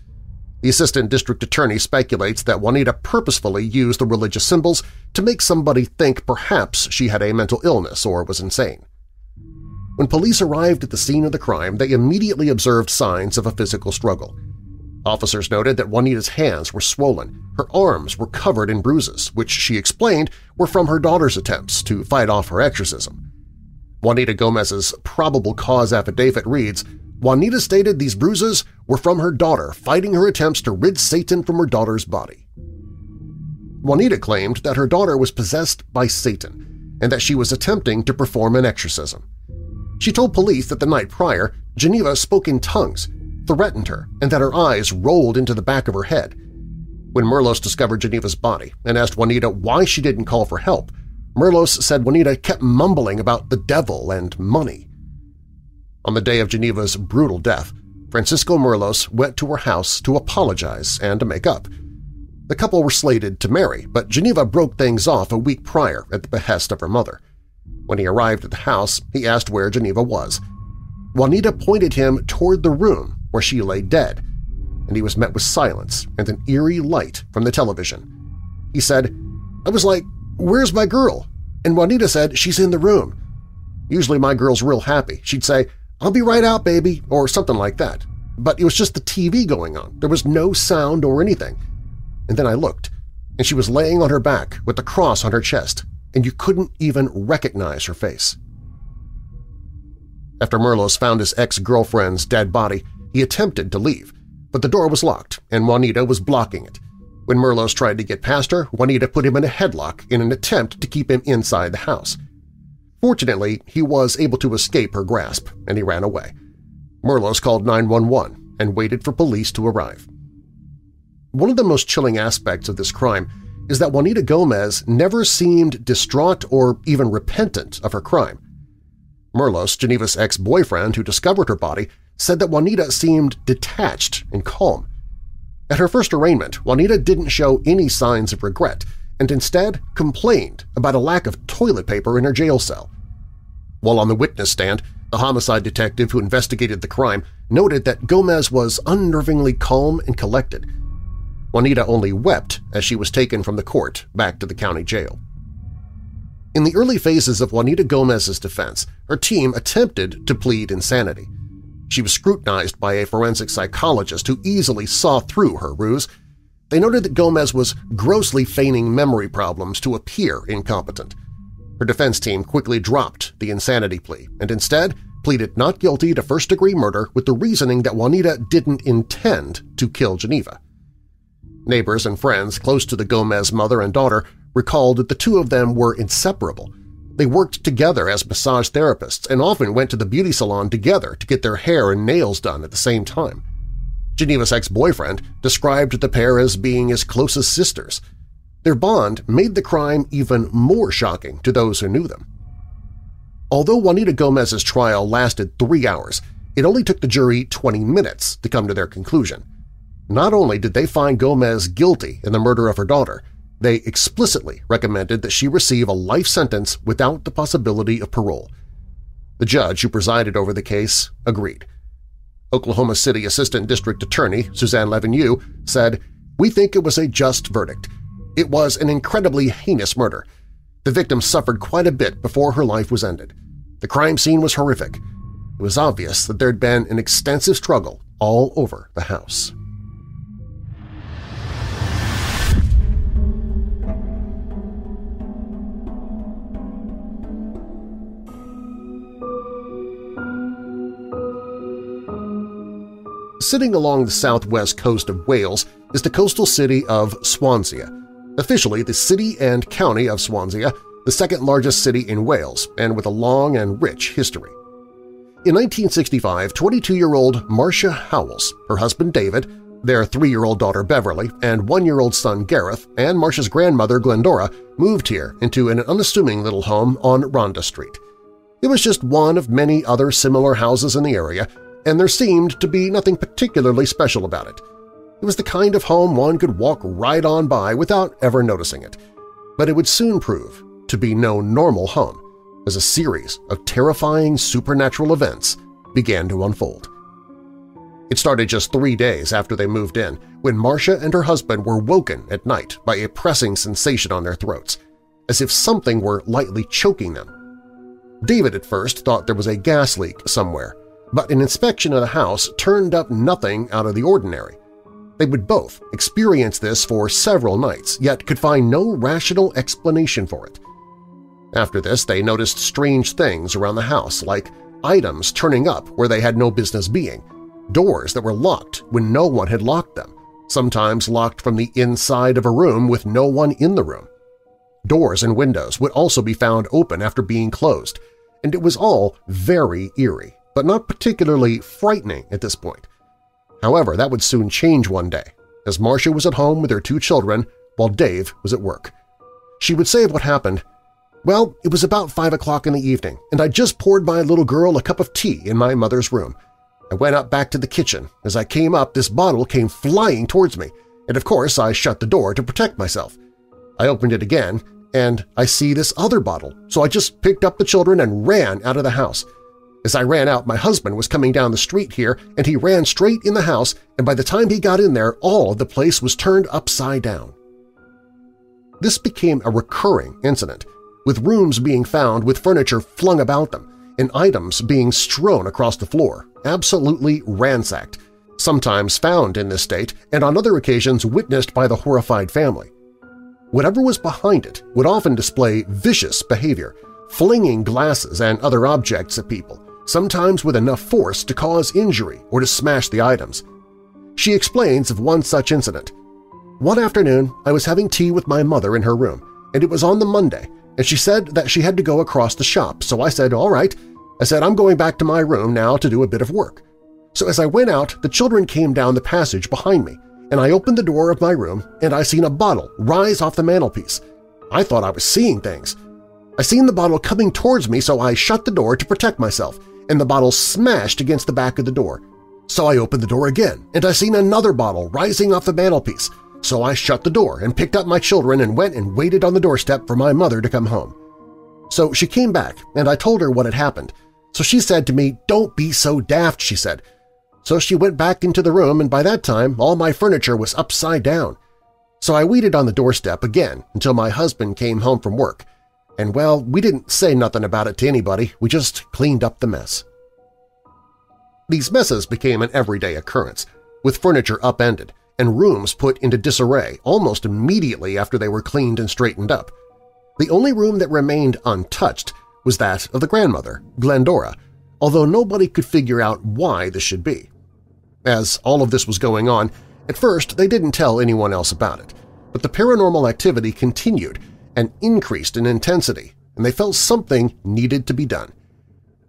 The assistant district attorney speculates that Juanita purposefully used the religious symbols to make somebody think perhaps she had a mental illness or was insane. When police arrived at the scene of the crime, they immediately observed signs of a physical struggle. Officers noted that Juanita's hands were swollen, her arms were covered in bruises, which she explained were from her daughter's attempts to fight off her exorcism. Juanita Gomez's probable cause affidavit reads, Juanita stated these bruises were from her daughter fighting her attempts to rid Satan from her daughter's body. Juanita claimed that her daughter was possessed by Satan and that she was attempting to perform an exorcism. She told police that the night prior, Geneva spoke in tongues, threatened her, and that her eyes rolled into the back of her head. When Merlos discovered Geneva's body and asked Juanita why she didn't call for help, Merlos said Juanita kept mumbling about the devil and money. On the day of Geneva's brutal death, Francisco Merlos went to her house to apologize and to make up. The couple were slated to marry, but Geneva broke things off a week prior at the behest of her mother. When he arrived at the house, he asked where Geneva was. Juanita pointed him toward the room where she lay dead, and he was met with silence and an eerie light from the television. He said, I was like, where's my girl? And Juanita said, she's in the room. Usually my girl's real happy. She'd say, I'll be right out, baby, or something like that. But it was just the TV going on. There was no sound or anything. And then I looked, and she was laying on her back with the cross on her chest, and you couldn't even recognize her face. After Merlos found his ex-girlfriend's dead body, he attempted to leave, but the door was locked and Juanita was blocking it. When Merlos tried to get past her, Juanita put him in a headlock in an attempt to keep him inside the house. Fortunately, he was able to escape her grasp, and he ran away. Merlos called 911 and waited for police to arrive. One of the most chilling aspects of this crime is that Juanita Gomez never seemed distraught or even repentant of her crime. Merlos, Geneva's ex-boyfriend who discovered her body, said that Juanita seemed detached and calm. At her first arraignment, Juanita didn't show any signs of regret and instead complained about a lack of toilet paper in her jail cell. While on the witness stand, the homicide detective who investigated the crime noted that Gomez was unnervingly calm and collected. Juanita only wept as she was taken from the court back to the county jail. In the early phases of Juanita Gomez's defense, her team attempted to plead insanity. She was scrutinized by a forensic psychologist who easily saw through her ruse. They noted that Gomez was grossly feigning memory problems to appear incompetent. Her defense team quickly dropped the insanity plea and instead pleaded not guilty to first-degree murder with the reasoning that Juanita didn't intend to kill Geneva. Neighbors and friends close to the Gomez mother and daughter recalled that the two of them were inseparable they worked together as massage therapists and often went to the beauty salon together to get their hair and nails done at the same time. Geneva's ex-boyfriend described the pair as being as close as sisters. Their bond made the crime even more shocking to those who knew them. Although Juanita Gomez's trial lasted three hours, it only took the jury 20 minutes to come to their conclusion. Not only did they find Gomez guilty in the murder of her daughter, they explicitly recommended that she receive a life sentence without the possibility of parole. The judge who presided over the case agreed. Oklahoma City Assistant District Attorney Suzanne Levenue said, We think it was a just verdict. It was an incredibly heinous murder. The victim suffered quite a bit before her life was ended. The crime scene was horrific. It was obvious that there had been an extensive struggle all over the house. Sitting along the southwest coast of Wales is the coastal city of Swansea, officially the city and county of Swansea, the second largest city in Wales and with a long and rich history. In 1965, 22-year-old Marcia Howells, her husband David, their three-year-old daughter Beverly, and one-year-old son Gareth, and Marcia's grandmother Glendora moved here into an unassuming little home on Rhondda Street. It was just one of many other similar houses in the area, and there seemed to be nothing particularly special about it. It was the kind of home one could walk right on by without ever noticing it. But it would soon prove to be no normal home, as a series of terrifying supernatural events began to unfold. It started just three days after they moved in, when Marcia and her husband were woken at night by a pressing sensation on their throats, as if something were lightly choking them. David at first thought there was a gas leak somewhere, but an inspection of the house turned up nothing out of the ordinary. They would both experience this for several nights, yet could find no rational explanation for it. After this, they noticed strange things around the house, like items turning up where they had no business being, doors that were locked when no one had locked them, sometimes locked from the inside of a room with no one in the room. Doors and windows would also be found open after being closed, and it was all very eerie, but not particularly frightening at this point. However, that would soon change one day, as Marcia was at home with her two children while Dave was at work. She would say of what happened, well, it was about 5 o'clock in the evening, and I just poured my little girl a cup of tea in my mother's room. I went up back to the kitchen. As I came up, this bottle came flying towards me, and of course I shut the door to protect myself. I opened it again, and I see this other bottle, so I just picked up the children and ran out of the house. As I ran out, my husband was coming down the street here, and he ran straight in the house, and by the time he got in there, all of the place was turned upside down. This became a recurring incident, with rooms being found with furniture flung about them and items being strewn across the floor, absolutely ransacked, sometimes found in this state and on other occasions witnessed by the horrified family. Whatever was behind it would often display vicious behavior, flinging glasses and other objects at people, sometimes with enough force to cause injury or to smash the items. She explains of one such incident. One afternoon, I was having tea with my mother in her room, and it was on the Monday, and she said that she had to go across the shop, so I said, all right. I said, I'm going back to my room now to do a bit of work. So as I went out, the children came down the passage behind me, and I opened the door of my room and I seen a bottle rise off the mantelpiece. I thought I was seeing things. I seen the bottle coming towards me, so I shut the door to protect myself, and the bottle smashed against the back of the door. So I opened the door again, and I seen another bottle rising off the mantelpiece. So I shut the door and picked up my children and went and waited on the doorstep for my mother to come home. So she came back, and I told her what had happened. So she said to me, don't be so daft, she said. So she went back into the room, and by that time all my furniture was upside down. So I waited on the doorstep again until my husband came home from work, and well, we didn't say nothing about it to anybody, we just cleaned up the mess. These messes became an everyday occurrence, with furniture upended, and rooms put into disarray almost immediately after they were cleaned and straightened up. The only room that remained untouched was that of the grandmother, Glendora, although nobody could figure out why this should be. As all of this was going on, at first they didn't tell anyone else about it, but the paranormal activity continued and increased in intensity, and they felt something needed to be done.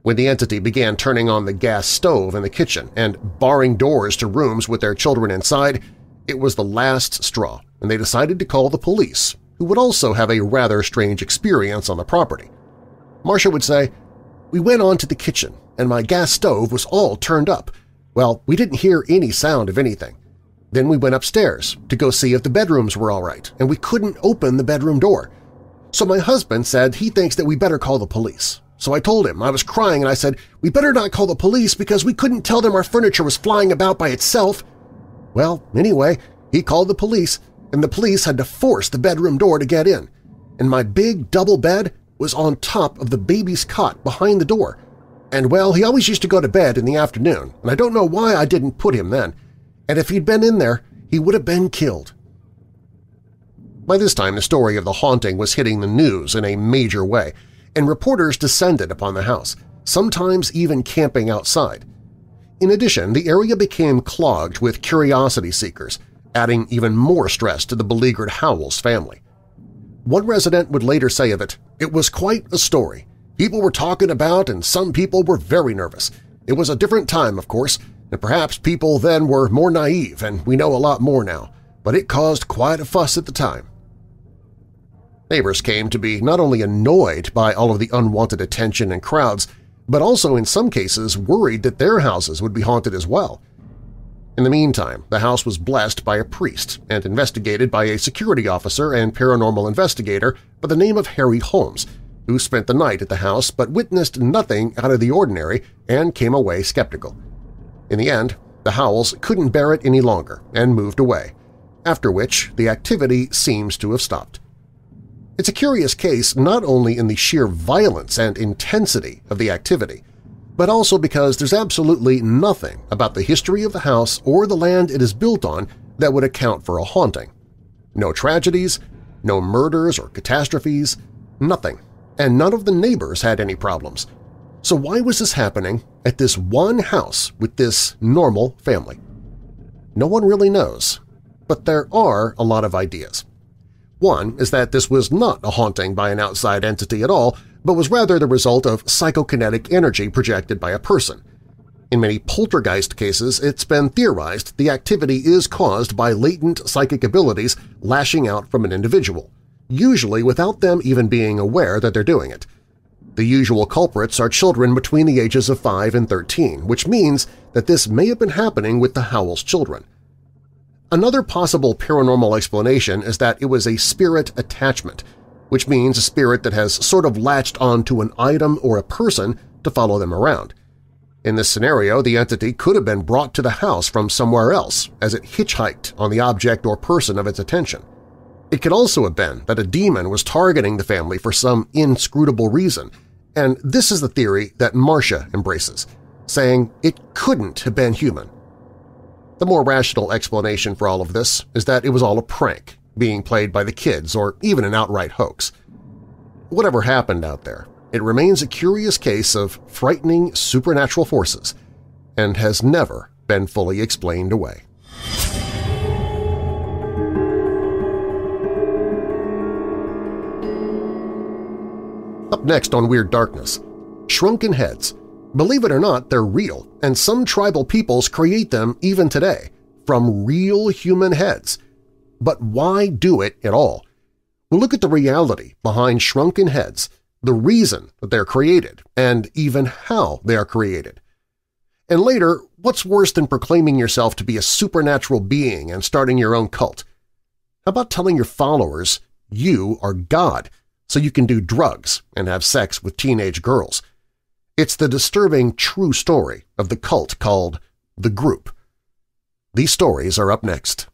When the entity began turning on the gas stove in the kitchen and barring doors to rooms with their children inside, it was the last straw, and they decided to call the police, who would also have a rather strange experience on the property. Marcia would say, We went on to the kitchen, and my gas stove was all turned up. Well, we didn't hear any sound of anything. Then we went upstairs to go see if the bedrooms were all right, and we couldn't open the bedroom door. So my husband said he thinks that we better call the police. So I told him, I was crying, and I said, we better not call the police because we couldn't tell them our furniture was flying about by itself. Well, anyway, he called the police, and the police had to force the bedroom door to get in. And my big double bed was on top of the baby's cot behind the door. And well, he always used to go to bed in the afternoon, and I don't know why I didn't put him then. And if he'd been in there, he would have been killed. By this time, the story of the haunting was hitting the news in a major way, and reporters descended upon the house, sometimes even camping outside. In addition, the area became clogged with curiosity seekers, adding even more stress to the beleaguered Howells family. One resident would later say of it, it was quite a story. People were talking about and some people were very nervous. It was a different time, of course, perhaps people then were more naive and we know a lot more now, but it caused quite a fuss at the time. Neighbors came to be not only annoyed by all of the unwanted attention and crowds, but also in some cases worried that their houses would be haunted as well. In the meantime, the house was blessed by a priest and investigated by a security officer and paranormal investigator by the name of Harry Holmes, who spent the night at the house but witnessed nothing out of the ordinary and came away skeptical. In the end, the Howells couldn't bear it any longer and moved away, after which the activity seems to have stopped. It's a curious case not only in the sheer violence and intensity of the activity, but also because there's absolutely nothing about the history of the house or the land it is built on that would account for a haunting. No tragedies, no murders or catastrophes, nothing, and none of the neighbors had any problems. So why was this happening at this one house with this normal family? No one really knows, but there are a lot of ideas. One is that this was not a haunting by an outside entity at all, but was rather the result of psychokinetic energy projected by a person. In many poltergeist cases, it's been theorized the activity is caused by latent psychic abilities lashing out from an individual, usually without them even being aware that they're doing it. The usual culprits are children between the ages of 5 and 13, which means that this may have been happening with the Howells children. Another possible paranormal explanation is that it was a spirit attachment, which means a spirit that has sort of latched onto an item or a person to follow them around. In this scenario, the entity could have been brought to the house from somewhere else as it hitchhiked on the object or person of its attention. It could also have been that a demon was targeting the family for some inscrutable reason, and this is the theory that Marcia embraces, saying it couldn't have been human. The more rational explanation for all of this is that it was all a prank, being played by the kids or even an outright hoax. Whatever happened out there, it remains a curious case of frightening supernatural forces and has never been fully explained away. Up next on Weird Darkness, Shrunken Heads. Believe it or not, they're real, and some tribal peoples create them even today, from real human heads. But why do it at all? We'll look at the reality behind shrunken heads – the reason that they're created, and even how they are created. And later, what's worse than proclaiming yourself to be a supernatural being and starting your own cult? How about telling your followers you are God so you can do drugs and have sex with teenage girls? It's the disturbing true story of the cult called The Group. These stories are up next.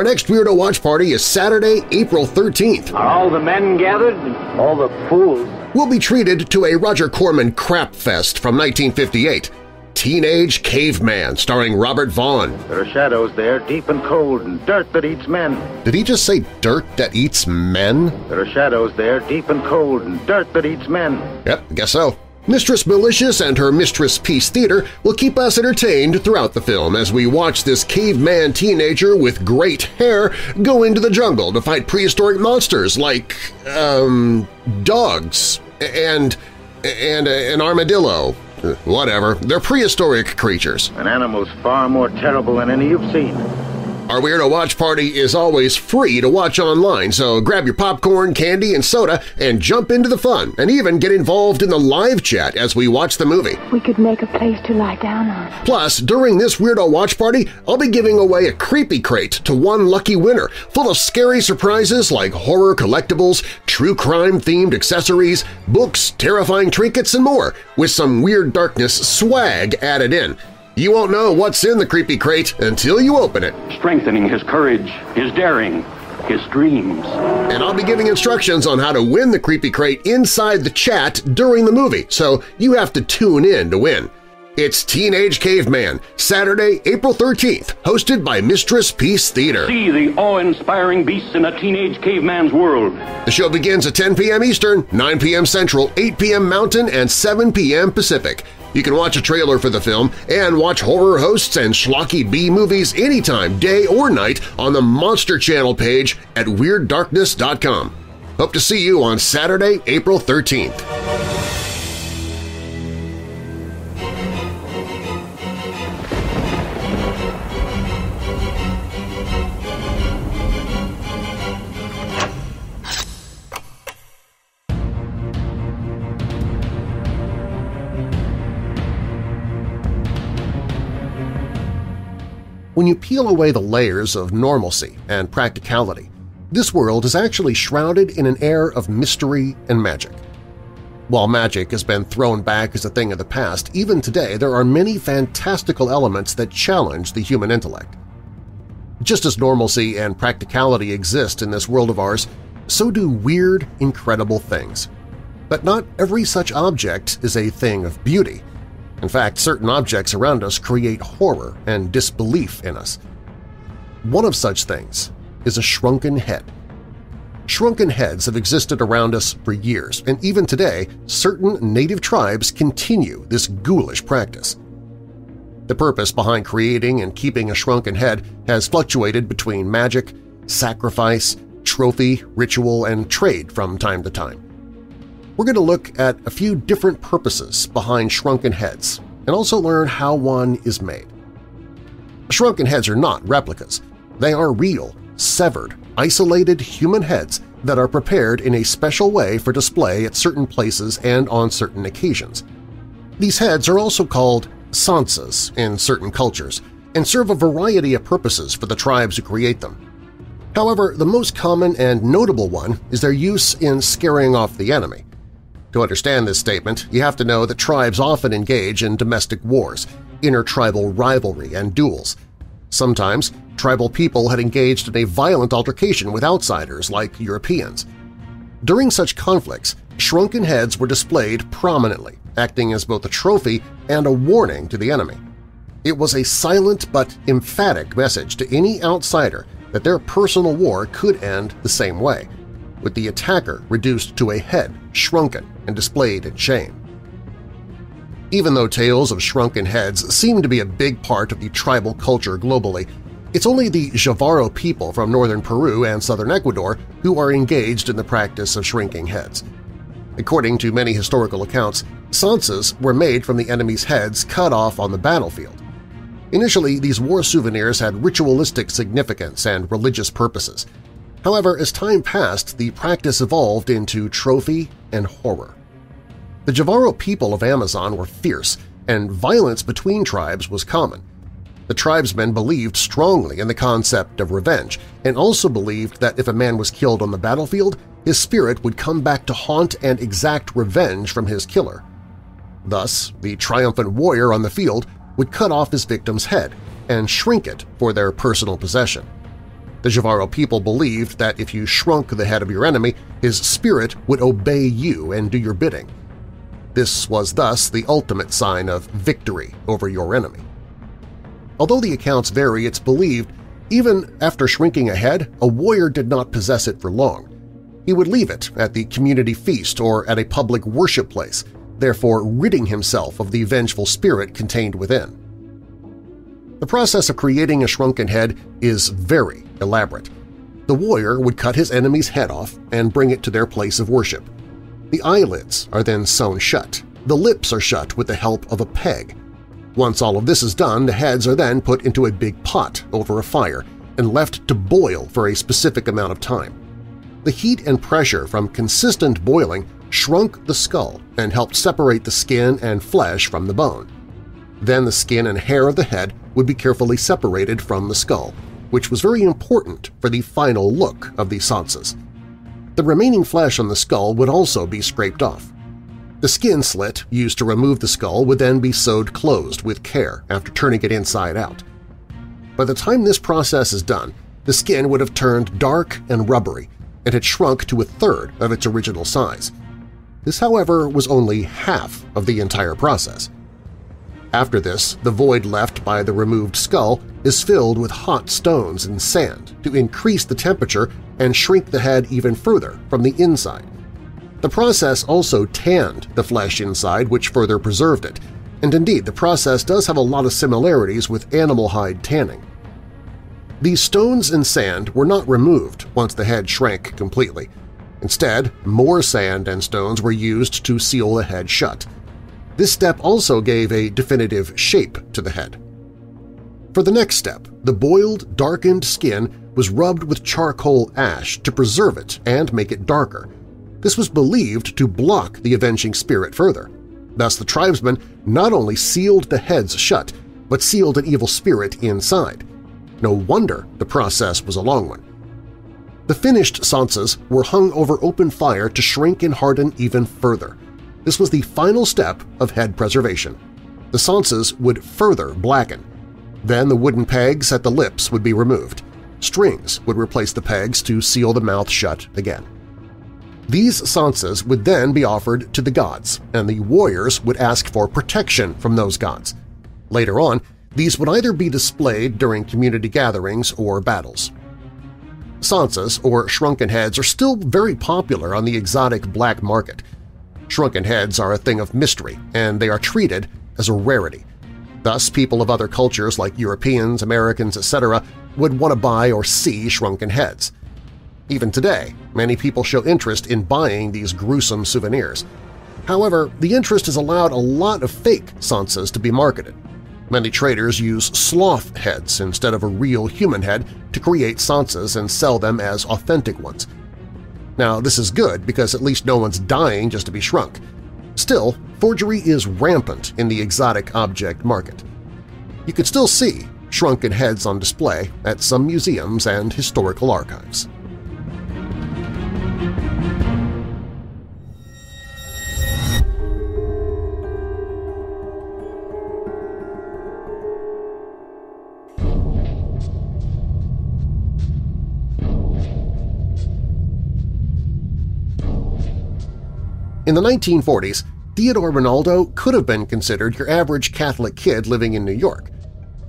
Our next Weirdo Watch Party is Saturday, April 13th. Are all the men gathered? All the fools? We'll be treated to a Roger Corman crap fest from 1958. Teenage Caveman, starring Robert Vaughn. There are shadows there, deep and cold, and dirt that eats men. Did he just say dirt that eats men? There are shadows there, deep and cold, and dirt that eats men. Yep, guess so. Mistress Malicious and her Mistress Peace Theater will keep us entertained throughout the film as we watch this caveman teenager with great hair go into the jungle to fight prehistoric monsters like, um, dogs and, and an armadillo. Whatever, they're prehistoric creatures. An animal's far more terrible than any you've seen. Our Weirdo Watch Party is always free to watch online, so grab your popcorn, candy, and soda and jump into the fun and even get involved in the live chat as we watch the movie. We could make a place to lie down on. Plus, during this Weirdo Watch Party, I'll be giving away a Creepy Crate to one lucky winner, full of scary surprises like horror collectibles, true crime-themed accessories, books, terrifying trinkets, and more, with some Weird Darkness swag added in. You won't know what's in the creepy crate until you open it. Strengthening his courage, his daring, his dreams. And I'll be giving instructions on how to win the creepy crate inside the chat during the movie, so you have to tune in to win. It's Teenage Caveman, Saturday, April 13th, hosted by Mistress Peace Theater. See the awe-inspiring beasts in a teenage caveman's world. The show begins at 10 p.m. Eastern, 9 p.m. Central, 8 p.m. Mountain, and 7 p.m. Pacific. You can watch a trailer for the film and watch horror hosts and schlocky B-movies anytime, day or night, on the Monster Channel page at WeirdDarkness.com. Hope to see you on Saturday, April 13th. When you peel away the layers of normalcy and practicality, this world is actually shrouded in an air of mystery and magic. While magic has been thrown back as a thing of the past, even today there are many fantastical elements that challenge the human intellect. Just as normalcy and practicality exist in this world of ours, so do weird, incredible things. But not every such object is a thing of beauty. In fact, certain objects around us create horror and disbelief in us. One of such things is a shrunken head. Shrunken heads have existed around us for years, and even today certain native tribes continue this ghoulish practice. The purpose behind creating and keeping a shrunken head has fluctuated between magic, sacrifice, trophy, ritual, and trade from time to time. We're going to look at a few different purposes behind shrunken heads and also learn how one is made. Shrunken heads are not replicas. They are real, severed, isolated human heads that are prepared in a special way for display at certain places and on certain occasions. These heads are also called tsantsas in certain cultures and serve a variety of purposes for the tribes who create them. However, the most common and notable one is their use in scaring off the enemy. To understand this statement, you have to know that tribes often engage in domestic wars, intertribal rivalry, and duels. Sometimes, tribal people had engaged in a violent altercation with outsiders like Europeans. During such conflicts, shrunken heads were displayed prominently, acting as both a trophy and a warning to the enemy. It was a silent but emphatic message to any outsider that their personal war could end the same way, with the attacker reduced to a head shrunken and displayed in shame. Even though tales of shrunken heads seem to be a big part of the tribal culture globally, it's only the Jivaro people from northern Peru and southern Ecuador who are engaged in the practice of shrinking heads. According to many historical accounts, tsantsas were made from the enemy's heads cut off on the battlefield. Initially, these war souvenirs had ritualistic significance and religious purposes. However, as time passed, the practice evolved into trophy and horror. The Jivaro people of Amazon were fierce, and violence between tribes was common. The tribesmen believed strongly in the concept of revenge and also believed that if a man was killed on the battlefield, his spirit would come back to haunt and exact revenge from his killer. Thus, the triumphant warrior on the field would cut off his victim's head and shrink it for their personal possession. The Jivaro people believed that if you shrunk the head of your enemy, his spirit would obey you and do your bidding. This was thus the ultimate sign of victory over your enemy. Although the accounts vary, it's believed even after shrinking a head, a warrior did not possess it for long. He would leave it at the community feast or at a public worship place, therefore ridding himself of the vengeful spirit contained within. The process of creating a shrunken head is very elaborate. The warrior would cut his enemy's head off and bring it to their place of worship. The eyelids are then sewn shut. The lips are shut with the help of a peg. Once all of this is done, the heads are then put into a big pot over a fire and left to boil for a specific amount of time. The heat and pressure from consistent boiling shrunk the skull and helped separate the skin and flesh from the bone. Then the skin and hair of the head would be carefully separated from the skull, which was very important for the final look of the tsantsas. The remaining flesh on the skull would also be scraped off. The skin slit used to remove the skull would then be sewed closed with care after turning it inside out. By the time this process is done, the skin would have turned dark and rubbery and had shrunk to a third of its original size. This, however, was only half of the entire process. After this, the void left by the removed skull is filled with hot stones and sand to increase the temperature and shrink the head even further from the inside. The process also tanned the flesh inside, which further preserved it, and indeed the process does have a lot of similarities with animal hide tanning. These stones and sand were not removed once the head shrank completely, Instead, more sand and stones were used to seal the head shut. This step also gave a definitive shape to the head. For the next step, the boiled, darkened skin was rubbed with charcoal ash to preserve it and make it darker. This was believed to block the avenging spirit further. Thus the tribesmen not only sealed the heads shut, but sealed an evil spirit inside. No wonder the process was a long one. The finished tsantsas were hung over open fire to shrink and harden even further. This was the final step of head preservation. The tsantsas would further blacken. Then the wooden pegs at the lips would be removed. Strings would replace the pegs to seal the mouth shut again. These tsantsas would then be offered to the gods, and the warriors would ask for protection from those gods. Later on, these would either be displayed during community gatherings or battles. Tsantsas, or shrunken heads, are still very popular on the exotic black market. Shrunken heads are a thing of mystery, and they are treated as a rarity. Thus, people of other cultures like Europeans, Americans, etc. would want to buy or see shrunken heads. Even today, many people show interest in buying these gruesome souvenirs. However, the interest has allowed a lot of fake tsantsas to be marketed. Many traders use sloth heads instead of a real human head to create tsantsas and sell them as authentic ones. Now, this is good because at least no one's dying just to be shrunk. Still, forgery is rampant in the exotic object market. You can still see shrunken heads on display at some museums and historical archives. In the 1940s, Theodore Rinaldo could have been considered your average Catholic kid living in New York.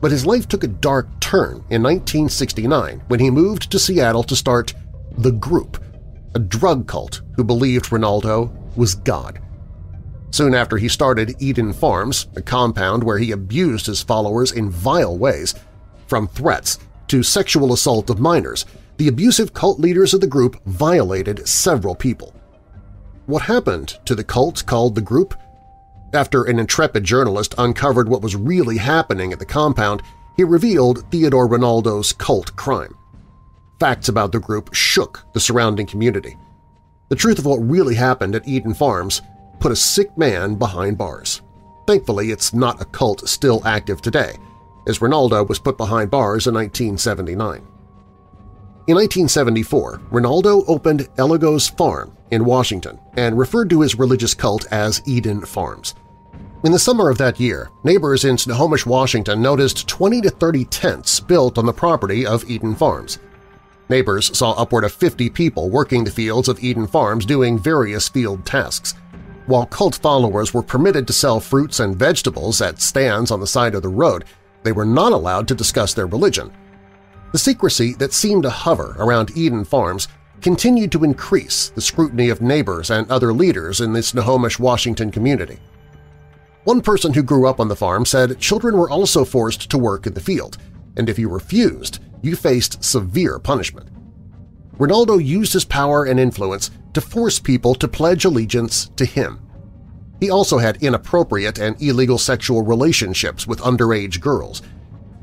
But his life took a dark turn in 1969 when he moved to Seattle to start The Group, a drug cult who believed Rinaldo was God. Soon after he started Eden Farms, a compound where he abused his followers in vile ways, from threats to sexual assault of minors, the abusive cult leaders of the group violated several people. What happened to the cult called the group? After an intrepid journalist uncovered what was really happening at the compound, he revealed Theodore Rinaldo's cult crime. Facts about the group shook the surrounding community. The truth of what really happened at Eden Farms put a sick man behind bars. Thankfully, it's not a cult still active today, as Rinaldo was put behind bars in 1979. In 1974, Rinaldo opened Elegos Farm in Washington and referred to his religious cult as Eden Farms. In the summer of that year, neighbors in Snohomish, Washington noticed 20 to 30 tents built on the property of Eden Farms. Neighbors saw upward of 50 people working the fields of Eden Farms doing various field tasks. While cult followers were permitted to sell fruits and vegetables at stands on the side of the road, they were not allowed to discuss their religion, the secrecy that seemed to hover around Eden Farms continued to increase the scrutiny of neighbors and other leaders in the Snohomish, Washington community. One person who grew up on the farm said children were also forced to work in the field, and if you refused, you faced severe punishment. Rinaldo used his power and influence to force people to pledge allegiance to him. He also had inappropriate and illegal sexual relationships with underage girls,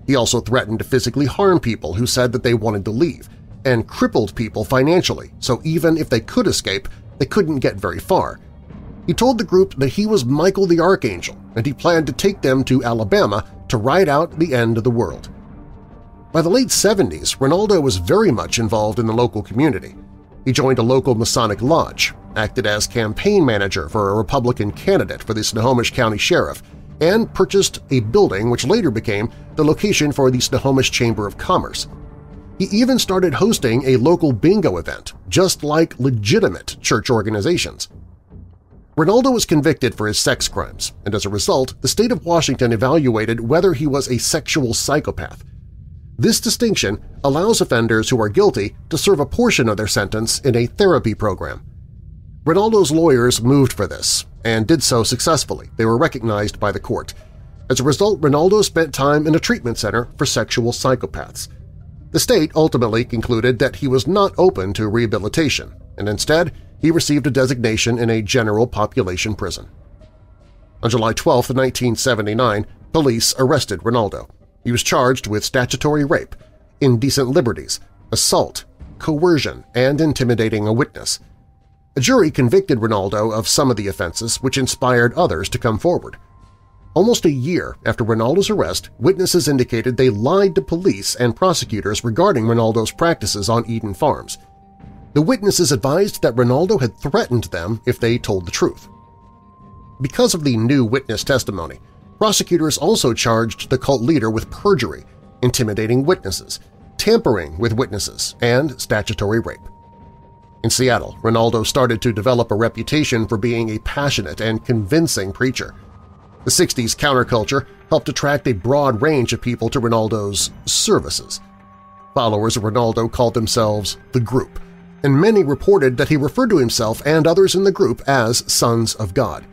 he also threatened to physically harm people who said that they wanted to leave, and crippled people financially, so even if they could escape, they couldn't get very far. He told the group that he was Michael the Archangel and he planned to take them to Alabama to ride out the end of the world. By the late 70s, Rinaldo was very much involved in the local community. He joined a local Masonic lodge, acted as campaign manager for a Republican candidate for the Snohomish County Sheriff, and purchased a building which later became the location for the Snohomish Chamber of Commerce. He even started hosting a local bingo event, just like legitimate church organizations. Rinaldo was convicted for his sex crimes, and as a result, the state of Washington evaluated whether he was a sexual psychopath. This distinction allows offenders who are guilty to serve a portion of their sentence in a therapy program. Rinaldo's lawyers moved for this, and did so successfully. They were recognized by the court. As a result, Rinaldo spent time in a treatment center for sexual psychopaths. The state ultimately concluded that he was not open to rehabilitation, and instead he received a designation in a general population prison. On July 12, 1979, police arrested Rinaldo. He was charged with statutory rape, indecent liberties, assault, coercion, and intimidating a witness. A jury convicted Rinaldo of some of the offenses, which inspired others to come forward. Almost a year after Rinaldo's arrest, witnesses indicated they lied to police and prosecutors regarding Rinaldo's practices on Eden Farms. The witnesses advised that Rinaldo had threatened them if they told the truth. Because of the new witness testimony, prosecutors also charged the cult leader with perjury, intimidating witnesses, tampering with witnesses, and statutory rape. In Seattle, Rinaldo started to develop a reputation for being a passionate and convincing preacher. The 60s counterculture helped attract a broad range of people to Rinaldo's services. Followers of Rinaldo called themselves the Group, and many reported that he referred to himself and others in the group as Sons of God.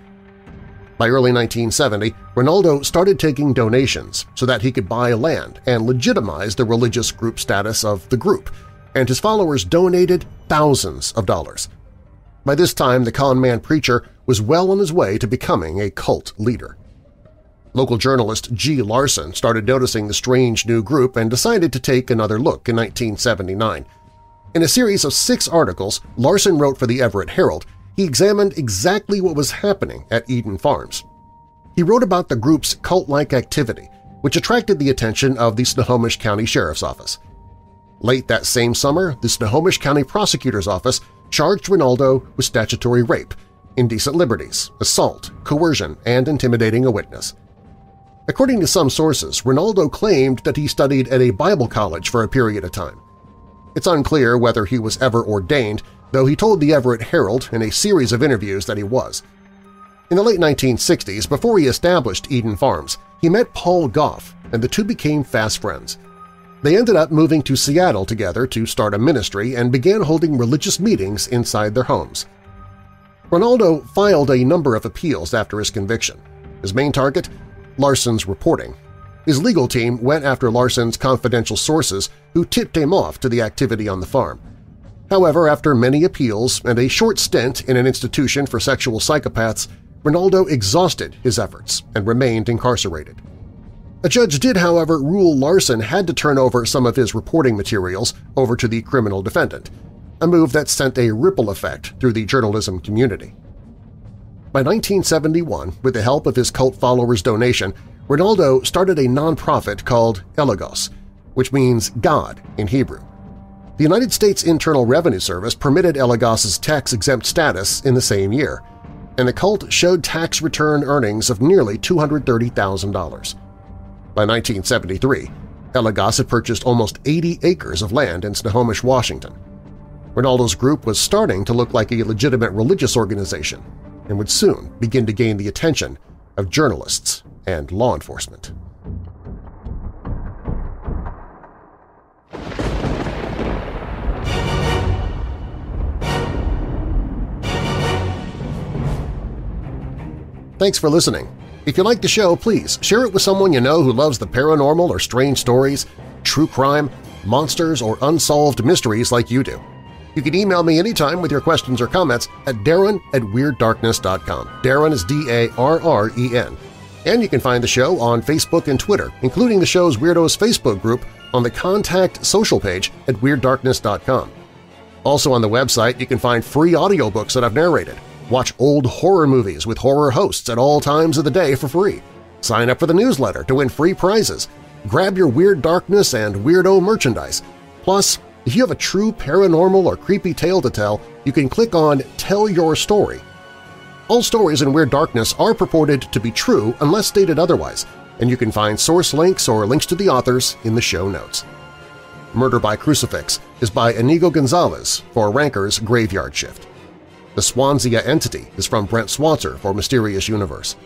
By early 1970, Rinaldo started taking donations so that he could buy land and legitimize the religious group status of the group, and his followers donated thousands of dollars. By this time, the con man preacher was well on his way to becoming a cult leader. Local journalist G. Larson started noticing the strange new group and decided to take another look in 1979. In a series of six articles Larson wrote for the Everett Herald, he examined exactly what was happening at Eden Farms. He wrote about the group's cult-like activity, which attracted the attention of the Snohomish County Sheriff's Office. Late that same summer, the Snohomish County Prosecutor's Office charged Rinaldo with statutory rape, indecent liberties, assault, coercion, and intimidating a witness. According to some sources, Rinaldo claimed that he studied at a Bible college for a period of time. It's unclear whether he was ever ordained, though he told the Everett Herald in a series of interviews that he was. In the late 1960s, before he established Eden Farms, he met Paul Goff, and the two became fast friends. They ended up moving to Seattle together to start a ministry and began holding religious meetings inside their homes. Rinaldo filed a number of appeals after his conviction. His main target? Larson's reporting. His legal team went after Larson's confidential sources who tipped him off to the activity on the farm. However, after many appeals and a short stint in an institution for sexual psychopaths, Rinaldo exhausted his efforts and remained incarcerated. A judge did, however, rule Larson had to turn over some of his reporting materials over to the criminal defendant, a move that sent a ripple effect through the journalism community. By 1971, with the help of his cult followers' donation, Rinaldo started a nonprofit called Elagos, which means God in Hebrew. The United States Internal Revenue Service permitted Elagos's tax-exempt status in the same year, and the cult showed tax return earnings of nearly $230,000. By 1973, Elagos had purchased almost 80 acres of land in Snohomish, Washington. Rinaldo's group was starting to look like a legitimate religious organization and would soon begin to gain the attention of journalists and law enforcement. Thanks for listening. If you like the show, please share it with someone you know who loves the paranormal or strange stories, true crime, monsters, or unsolved mysteries like you do. You can email me anytime with your questions or comments at darren at WeirdDarkness.com. Darren is D-A-R-R-E-N. And you can find the show on Facebook and Twitter, including the show's Weirdos Facebook group on the Contact social page at WeirdDarkness.com. Also on the website, you can find free audiobooks that I've narrated, Watch old horror movies with horror hosts at all times of the day for free. Sign up for the newsletter to win free prizes. Grab your Weird Darkness and Weirdo merchandise. Plus, if you have a true paranormal or creepy tale to tell, you can click on Tell Your Story. All stories in Weird Darkness are purported to be true unless stated otherwise, and you can find source links or links to the authors in the show notes. Murder by Crucifix is by Inigo Gonzalez for Ranker's Graveyard Shift. The Swansea Entity is from Brent Swancer for Mysterious Universe.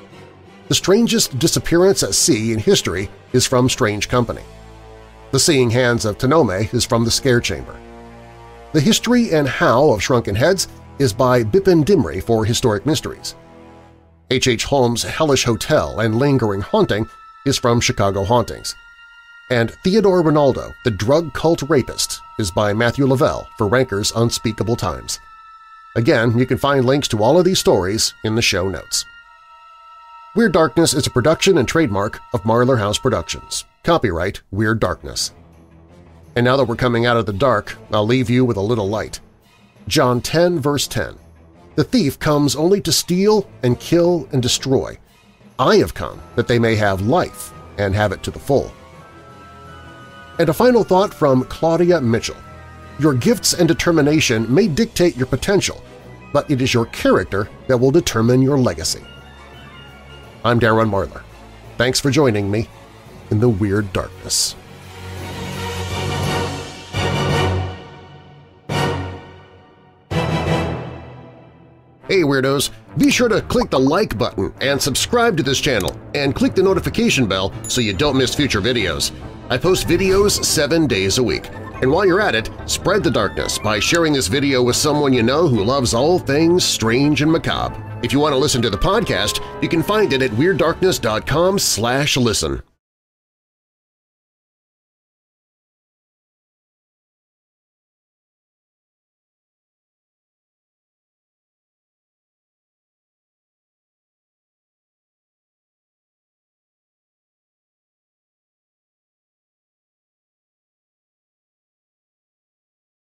The Strangest Disappearance at Sea in History is from Strange Company. The Seeing Hands of Tenome is from The Scare Chamber. The History and How of Shrunken Heads is by Bipin Dimri for Historic Mysteries. H. H. Holmes' Hellish Hotel and Lingering Haunting is from Chicago Hauntings. And Theodore Rinaldo, the Drug Cult Rapist, is by Matthew Lavelle for Ranker's Unspeakable Times. Again, you can find links to all of these stories in the show notes. Weird Darkness is a production and trademark of Marlar House Productions. Copyright Weird Darkness. And now that we're coming out of the dark, I'll leave you with a little light. John 10 verse 10. The thief comes only to steal and kill and destroy. I have come that they may have life and have it to the full. And a final thought from Claudia Mitchell. Your gifts and determination may dictate your potential, but it is your character that will determine your legacy. I'm Darren Marlar. Thanks for joining me in the Weird Darkness. Hey Weirdos! Be sure to click the like button and subscribe to this channel and click the notification bell so you don't miss future videos. I post videos seven days a week. And while you're at it, spread the darkness by sharing this video with someone you know who loves all things strange and macabre. If you want to listen to the podcast, you can find it at WeirdDarkness.com slash listen.